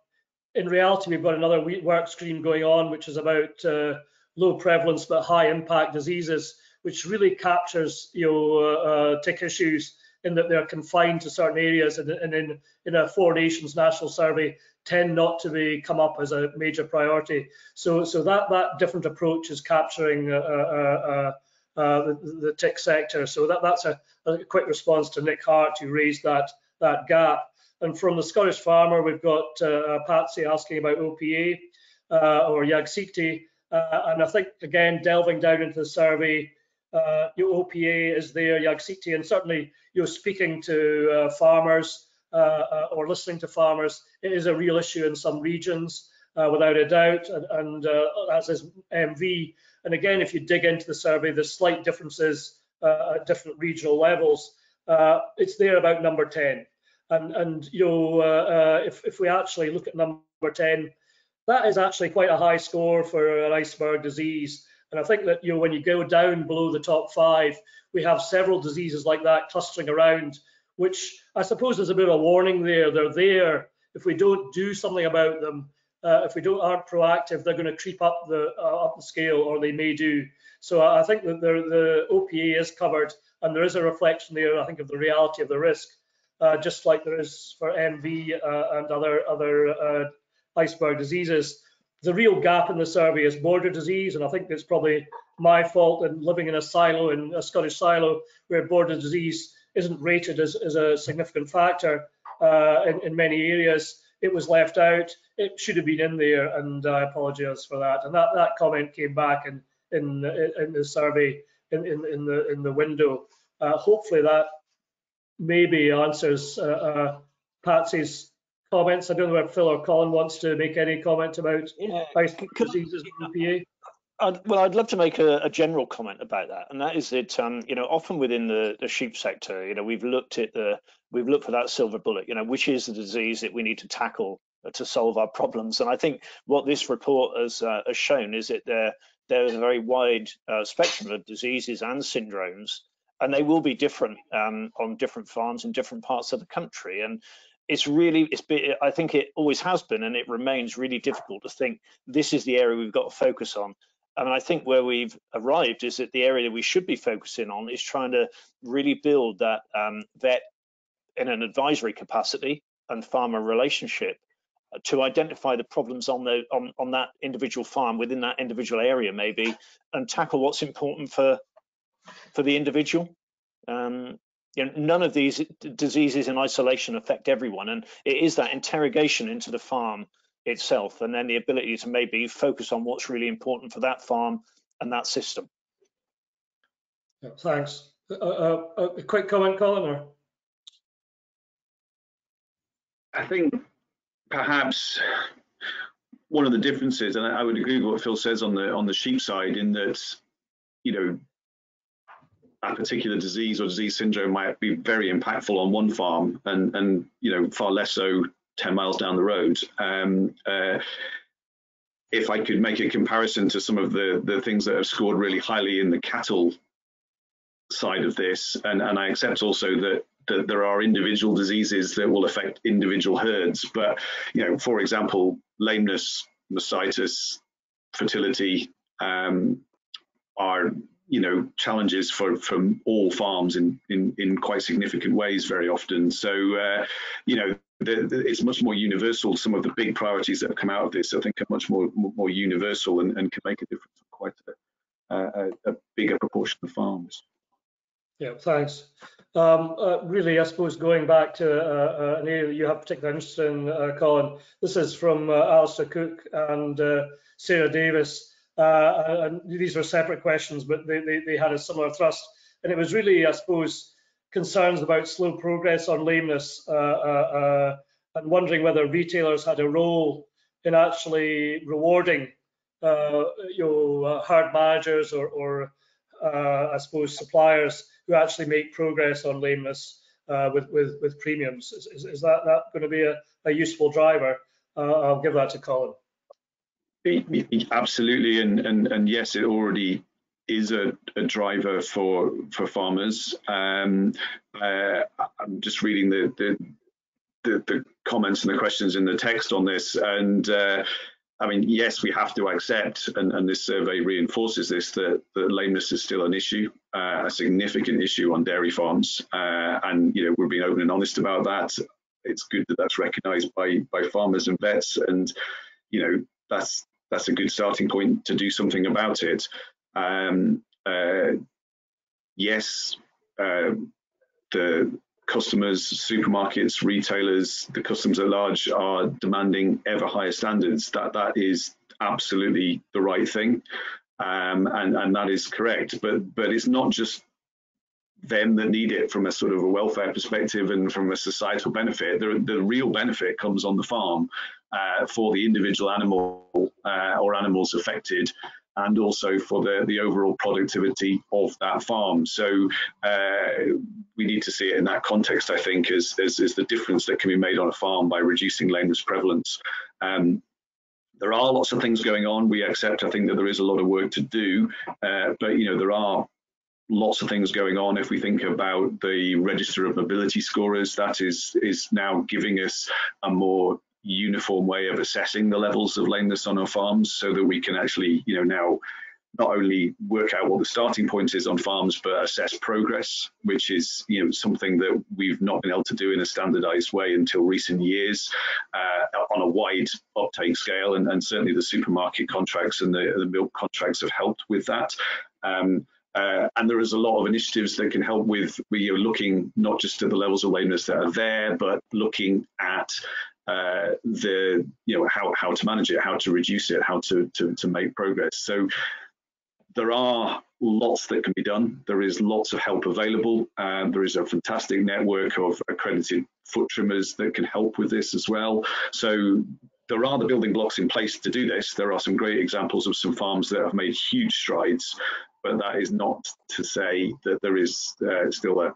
Speaker 1: in reality, we've got another work stream going on, which is about uh, low prevalence but high impact diseases which really captures you know uh, tick issues in that they're confined to certain areas and, and in in a four nations national survey tend not to be come up as a major priority. So so that that different approach is capturing uh, uh, uh, uh the, the, tick sector. So that that's a, a, quick response to Nick Hart who raised that that gap. And from the Scottish farmer, we've got uh, Patsy asking about OPA or Jaagsiekte. and I think again delving down into the survey, uh, your OPA is there, Jaagsiekte, and certainly you're speaking to uh, farmers uh, uh, or listening to farmers. It is a real issue in some regions, uh, without a doubt, and, and uh, as is MV. And again, if you dig into the survey, there's slight differences at different regional levels. it's there about number 10. And, and you know, if, if we actually look at number 10, that is actually quite a high score for an iceberg disease. And I think that you know when you go down below the top five, we have several diseases like that clustering around, which I suppose there's a bit of a warning there. They're there. If we don't do something about them, uh, if we don't aren't proactive, they're going to creep up the uh, up the scale, or they may do. So I think that the, the OPA is covered, and there is a reflection there. I think of the reality of the risk, uh, just like there is for MV uh, and other other uh, iceberg diseases the real gap in the survey is border disease, and I think it's probably my fault in living in a silo, in a Scottish silo, where border disease isn't rated as, as a significant factor uh, in, in, many areas. It was left out. It should have been in there, and I apologise for that. And that, that comment came back in in, in the survey in, in, in the in the window. Uh, hopefully that maybe answers uh, uh Patsy's comments. I don't know if Phil or Colin wants to make any comment about yeah. diseases and
Speaker 3: I'd, well, I'd love to make a, a, general comment about that, and that is that um, you know often within the, the sheep sector, you know we've looked at the we've looked for that silver bullet, you know which is the disease that we need to tackle to solve our problems, and I think what this report has, uh, has shown is that there there is a very wide uh, spectrum of diseases and syndromes, and they will be different um, on different farms in different parts of the country, and it's really it's been, I think it always has been and it remains really difficult to think this is the area we've got to focus on. And I think where we've arrived is that the area that we should be focusing on is trying to really build that um, vet in an advisory capacity and farmer relationship to identify the problems on the on, on that individual farm within that individual area maybe and tackle what's important for for the individual um, you know, none of these diseases in isolation affect everyone, and it is that interrogation into the farm itself, and then the ability to maybe focus on what's really important for that farm and that system.
Speaker 1: Yeah, thanks. Uh, uh, uh a quick comment, Colin, or?
Speaker 4: I think perhaps one of the differences, and I, I would agree with what Phil says on the on the sheep side, in that you know a particular disease or disease syndrome might be very impactful on one farm and and you know far less so 10 miles down the road. Um, uh, if I could make a comparison to some of the the things that have scored really highly in the cattle side of this and and I accept also that that there are individual diseases that will affect individual herds but you know for example lameness mastitis fertility um, are you know challenges for from all farms in in in quite significant ways very often. So uh, you know the, the, it's much more universal some of the big priorities that have come out of this i think are much more more universal and, and can make a difference on quite a, a, a bigger proportion of farms
Speaker 1: yeah thanks. Um, uh, really i suppose going back to uh, uh an area that you have particular interest in uh, colin this is from uh, alistair cook and uh, sarah davis uh, and these were separate questions, but they, they, they, had a similar thrust. And it was really, I suppose, concerns about slow progress on lameness uh, uh, uh and wondering whether retailers had a role in actually rewarding, uh, you know, uh, herd managers or, or I suppose, suppliers who actually make progress on lameness with, with, with premiums. Is, is, is that, that going to be a, a useful driver? I'll give that to Colin.
Speaker 4: Absolutely, and and and yes, it already is a, a driver for for farmers. Um, uh, I'm just reading the, the, the the comments and the questions in the text on this, and uh, I mean, yes, we have to accept, and, and this survey reinforces this, that, that lameness is still an issue, uh, a significant issue on dairy farms, uh, and you know we're being open and honest about that. It's good that that's recognised by by farmers and vets, and you know that's that's a good starting point to do something about it. Um, uh, yes, uh, the customers, supermarkets, retailers, the customers at large are demanding ever higher standards. That that is absolutely the right thing, um, and and that is correct. But but it's not just them that need it from a sort of a welfare perspective and from a societal benefit. The, the real benefit comes on the farm uh, for the individual animal uh, or animals affected and also for the, the overall productivity of that farm. So uh, we need to see it in that context, I think, is, as, as, the difference that can be made on a farm by reducing lameness prevalence. Um, there are lots of things going on. We accept, I think, that there is a lot of work to do, uh, but you know there are lots of things going on. If we think about the register of mobility scorers, that is is now giving us a more uniform way of assessing the levels of lameness on our farms so that we can actually, you know, now not only work out what the starting point is on farms, but assess progress, which is you know something that we've not been able to do in a standardized way until recent years uh, on a wide uptake scale, and, and, certainly the supermarket contracts and the, the milk contracts have helped with that. Um, uh, and there is a lot of initiatives that can help with we are looking not just at the levels of lameness that are there, but looking at uh, the you know how how to manage it, how to reduce it, how to to, to make progress. So there are lots that can be done. There is lots of help available. and there is a fantastic network of accredited foot trimmers that can help with this as well. So there are the building blocks in place to do this. There are some great examples of some farms that have made huge strides, but that is not to say that there is uh, still a,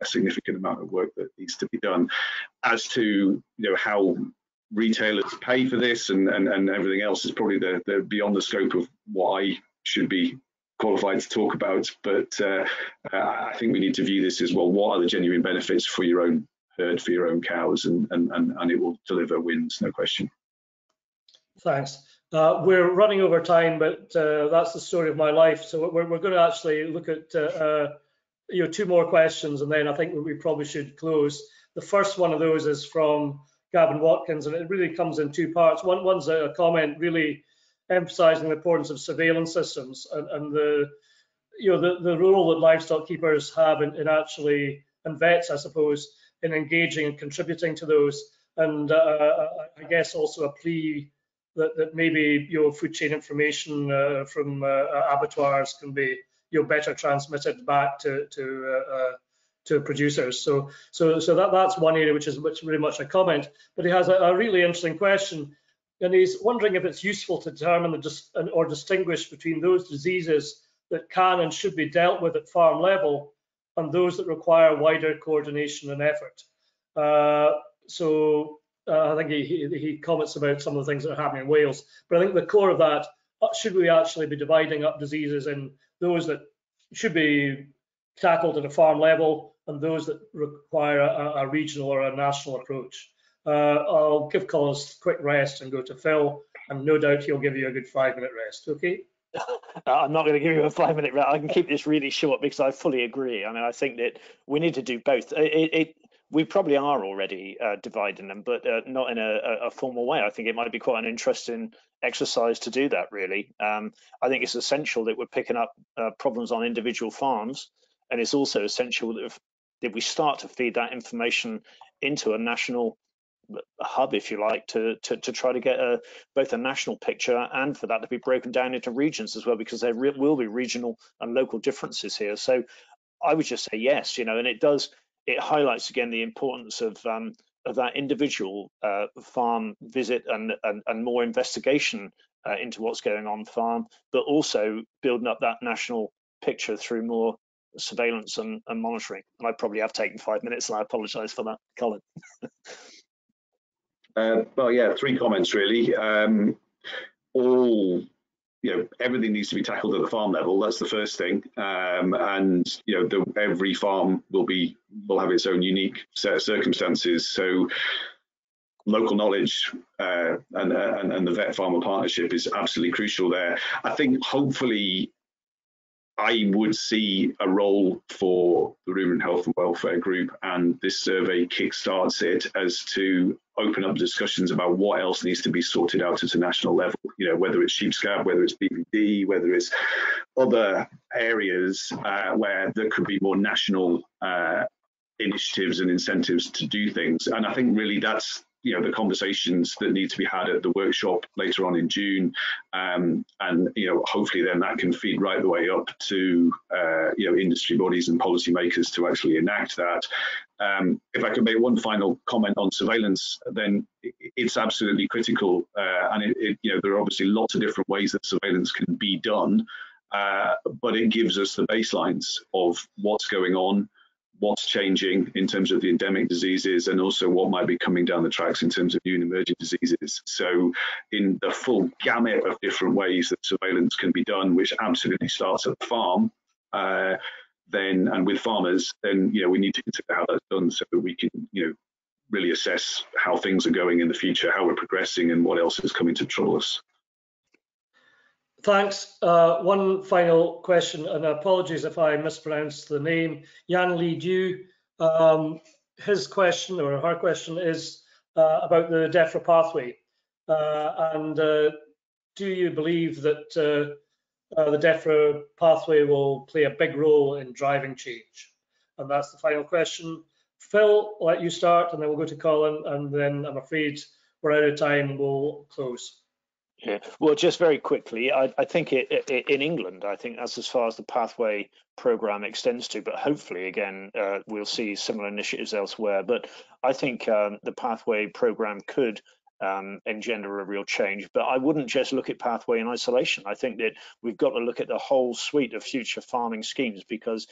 Speaker 4: a, significant amount of work that needs to be done. As to you know how retailers pay for this and, and, and everything else is probably the, the beyond the scope of what I should be qualified to talk about. But uh, I think we need to view this as well. What are the genuine benefits for your own herd, for your own cows, and and and, and it will deliver wins, no question.
Speaker 1: Thanks. Uh, we're running over time, but uh, that's the story of my life. So we're, we're going to actually look at uh, uh, you know two more questions, and then I think we probably should close. The first one of those is from Gavin Watkins, and it really comes in two parts. One one's a comment really emphasising the importance of surveillance systems and, and the you know the, the role that livestock keepers have in, in actually and vets, I suppose, in engaging and contributing to those. And uh, I guess also a plea that, that maybe your food chain information uh, from uh, abattoirs can be you know better transmitted back to to uh, uh, to producers. So so so that that's one area which is which very much a comment. But he has a, a really interesting question. and he's wondering if it's useful to determine the, or distinguish between those diseases that can and should be dealt with at farm level and those that require wider coordination and effort. Uh, so uh, I think he, he, he, comments about some of the things that are happening in Wales, but I think the core of that, uh, should we actually be dividing up diseases in those that should be tackled at a farm level and those that require a, a regional or a national approach? Uh, I'll give Collins a quick rest and go to Phil, and no doubt he'll give you a good five minute rest, okay?
Speaker 3: I'm not going to give you a five minute rest. I can keep this really short because I fully agree. I mean, I think that we need to do both. It, it, we probably are already uh, dividing them, but uh, not in a, a, formal way. I think it might be quite an interesting exercise to do that, really. Um, I think it's essential that we're picking up uh, problems on individual farms, and it's also essential that, if, that we start to feed that information into a national hub, if you like, to, to, to try to get a, both a national picture and for that to be broken down into regions as well, because there will be regional and local differences here. So I would just say yes, you know, and it does it highlights again the importance of um, of that individual uh, farm visit and, and, and more investigation uh, into what's going on farm, but also building up that national picture through more surveillance and, and monitoring. And I probably have taken five minutes, and I apologise for that, Colin.
Speaker 4: uh, well, yeah, three comments really. Um, all you know everything needs to be tackled at the farm level. That's the first thing. Um, and you know the, every farm will be will have its own unique set of circumstances. So local knowledge uh, and, uh, and, and the vet farmer partnership is absolutely crucial there. I think hopefully I would see a role for the Ruminant Health and Welfare Group, and this survey kickstarts it as to open up discussions about what else needs to be sorted out at a national level. You know, whether it's sheep scab, whether it's BVD, whether it's other areas uh, where there could be more national uh, initiatives and incentives to do things. And I think really that's you know the conversations that need to be had at the workshop later on in June, um, and you know hopefully then that can feed right the way up to uh, you know industry bodies and policymakers to actually enact that. Um, if I could make one final comment on surveillance, then it's absolutely critical, uh, and it, it, you know there are obviously lots of different ways that surveillance can be done, uh, but it gives us the baselines of what's going on what's changing in terms of the endemic diseases and also what might be coming down the tracks in terms of new and emerging diseases. So in the full gamut of different ways that surveillance can be done, which absolutely starts at the farm, uh, then and with farmers, then you know we need to consider how that's done so that we can you know really assess how things are going in the future, how we're progressing, and what else is coming to trouble us.
Speaker 1: Thanks. Uh, one final question, and apologies if I mispronounced the name. Yan Li Ju, um, his question or her question is uh, about the DEFRA pathway. Uh, and uh, do you believe that uh, uh, the DEFRA pathway will play a big role in driving change? And that's the final question. Phil, I'll let you start, and then we'll go to Colin, and then I'm afraid we're out of time. We'll close.
Speaker 3: Yeah, well, just very quickly, I, I think it, it, in England, I think that's as far as the pathway program extends to. But hopefully, again, uh, we'll see similar initiatives elsewhere. But I think um, the pathway program could um, engender a real change. But I wouldn't just look at pathway in isolation. I think that we've got to look at the whole suite of future farming schemes because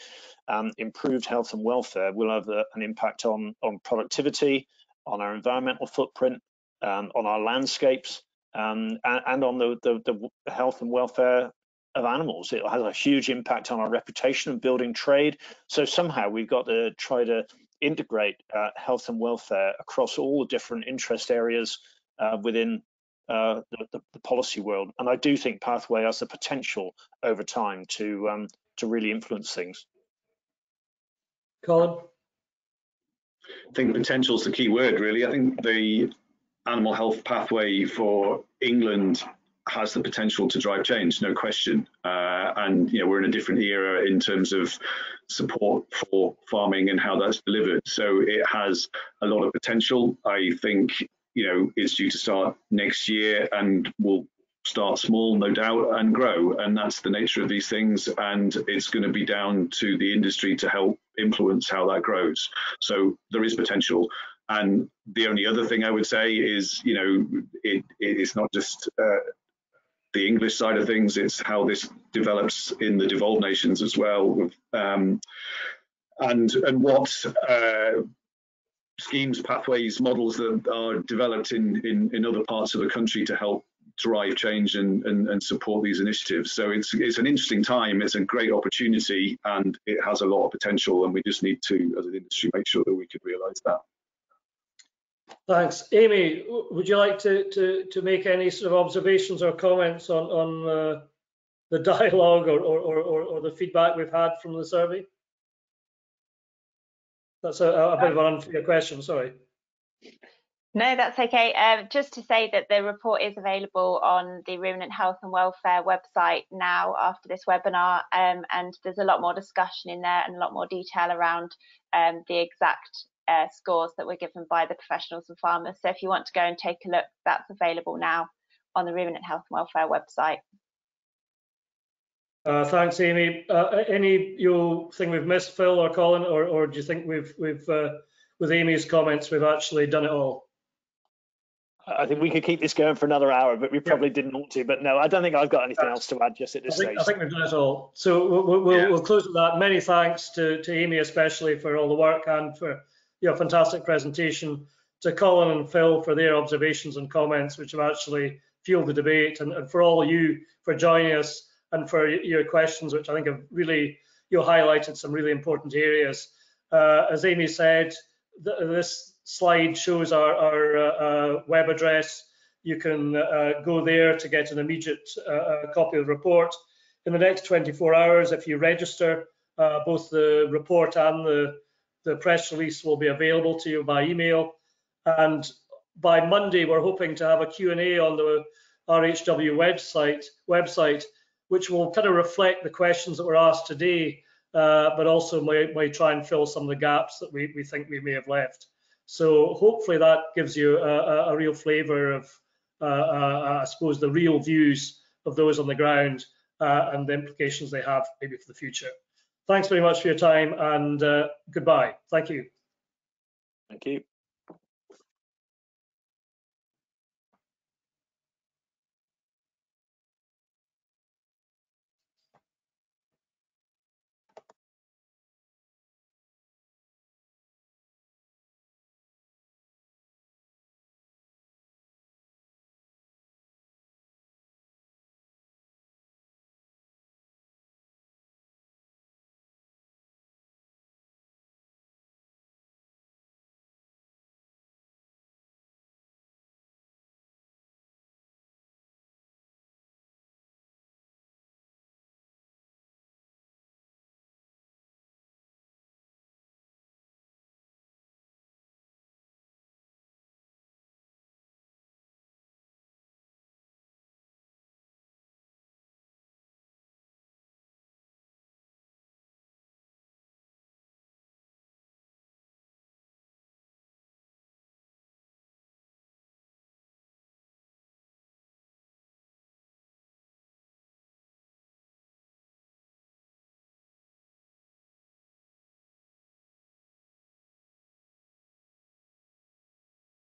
Speaker 3: um, improved health and welfare will have a, an impact on on productivity, on our environmental footprint, um, on our landscapes um, and, and, on the, the, the, health and welfare of animals. It has a huge impact on our reputation and building trade. So somehow we've got to try to integrate uh, health and welfare across all the different interest areas uh, within uh, the, the, policy world. And I do think Pathway has the potential over time to um, to really influence things.
Speaker 1: Colin?
Speaker 4: I think potential is the key word, really. I think the animal health pathway for England has the potential to drive change, no question. Uh, and you know we're in a different era in terms of support for farming and how that's delivered. So it has a lot of potential. I think you know it's due to start next year and will start small, no doubt, and grow. And that's the nature of these things. And it's going to be down to the industry to help influence how that grows. So there is potential. And the only other thing I would say is, you know, it, it's not just uh, the English side of things, it's how this develops in the devolved nations as well. Um, and, and what uh, schemes, pathways, models that are developed in, in, in other parts of the country to help drive change and, and, and, support these initiatives. So it's, it's an interesting time, it's a great opportunity, and it has a lot of potential, and we just need to, as an industry, make sure that we can realise that.
Speaker 1: Thanks. Amy, would you like to, to, to make any sort of observations or comments on, on uh, the dialogue or, or, or, or the feedback we've had from the survey? That's a, a bit of an unfair question, sorry.
Speaker 2: No, that's okay. Um, just to say that the report is available on the Ruminant Health and Welfare website now after this webinar, um, and there's a lot more discussion in there and a lot more detail around um, the exact uh, scores that were given by the professionals and farmers. So if you want to go and take a look, that's available now on the Ruminant Health and Welfare website.
Speaker 1: Uh, thanks, Amy. Uh, any you thing we've missed, Phil or Colin, or, or do you think we've we've uh, with Amy's comments we've actually done it all?
Speaker 3: I think we could keep this going for another hour, but we probably yeah. didn't want to. But no, I don't think I've got anything else to add just at this
Speaker 1: I think,
Speaker 3: stage.
Speaker 1: I think we've done it all. So we'll, we'll, yeah. we'll close with that. Many thanks to, to Amy, especially for all the work and for your fantastic presentation, to Colin and Phil for their observations and comments, which have actually fueled the debate, and, and for all of you for joining us and for your questions, which I think have really you highlighted some really important areas. Uh, as Amy said, th this slide shows our, our uh, uh, web address. You can uh, go there to get an immediate uh, uh, copy of the report. In the next 24 hours, if you register, both the report and the, the press release will be available to you by email. And by Monday, we're hoping to have a Q&A on the RHW website, website which will kind of reflect the questions that were asked today, uh, but also may, may try and fill some of the gaps that we, we think we may have left. So hopefully that gives you a, a real flavour of, uh, uh, I suppose, the real views of those on the ground uh, and the implications they have maybe for the future. Thanks very much for your time and uh, goodbye. Thank you.
Speaker 3: Thank you.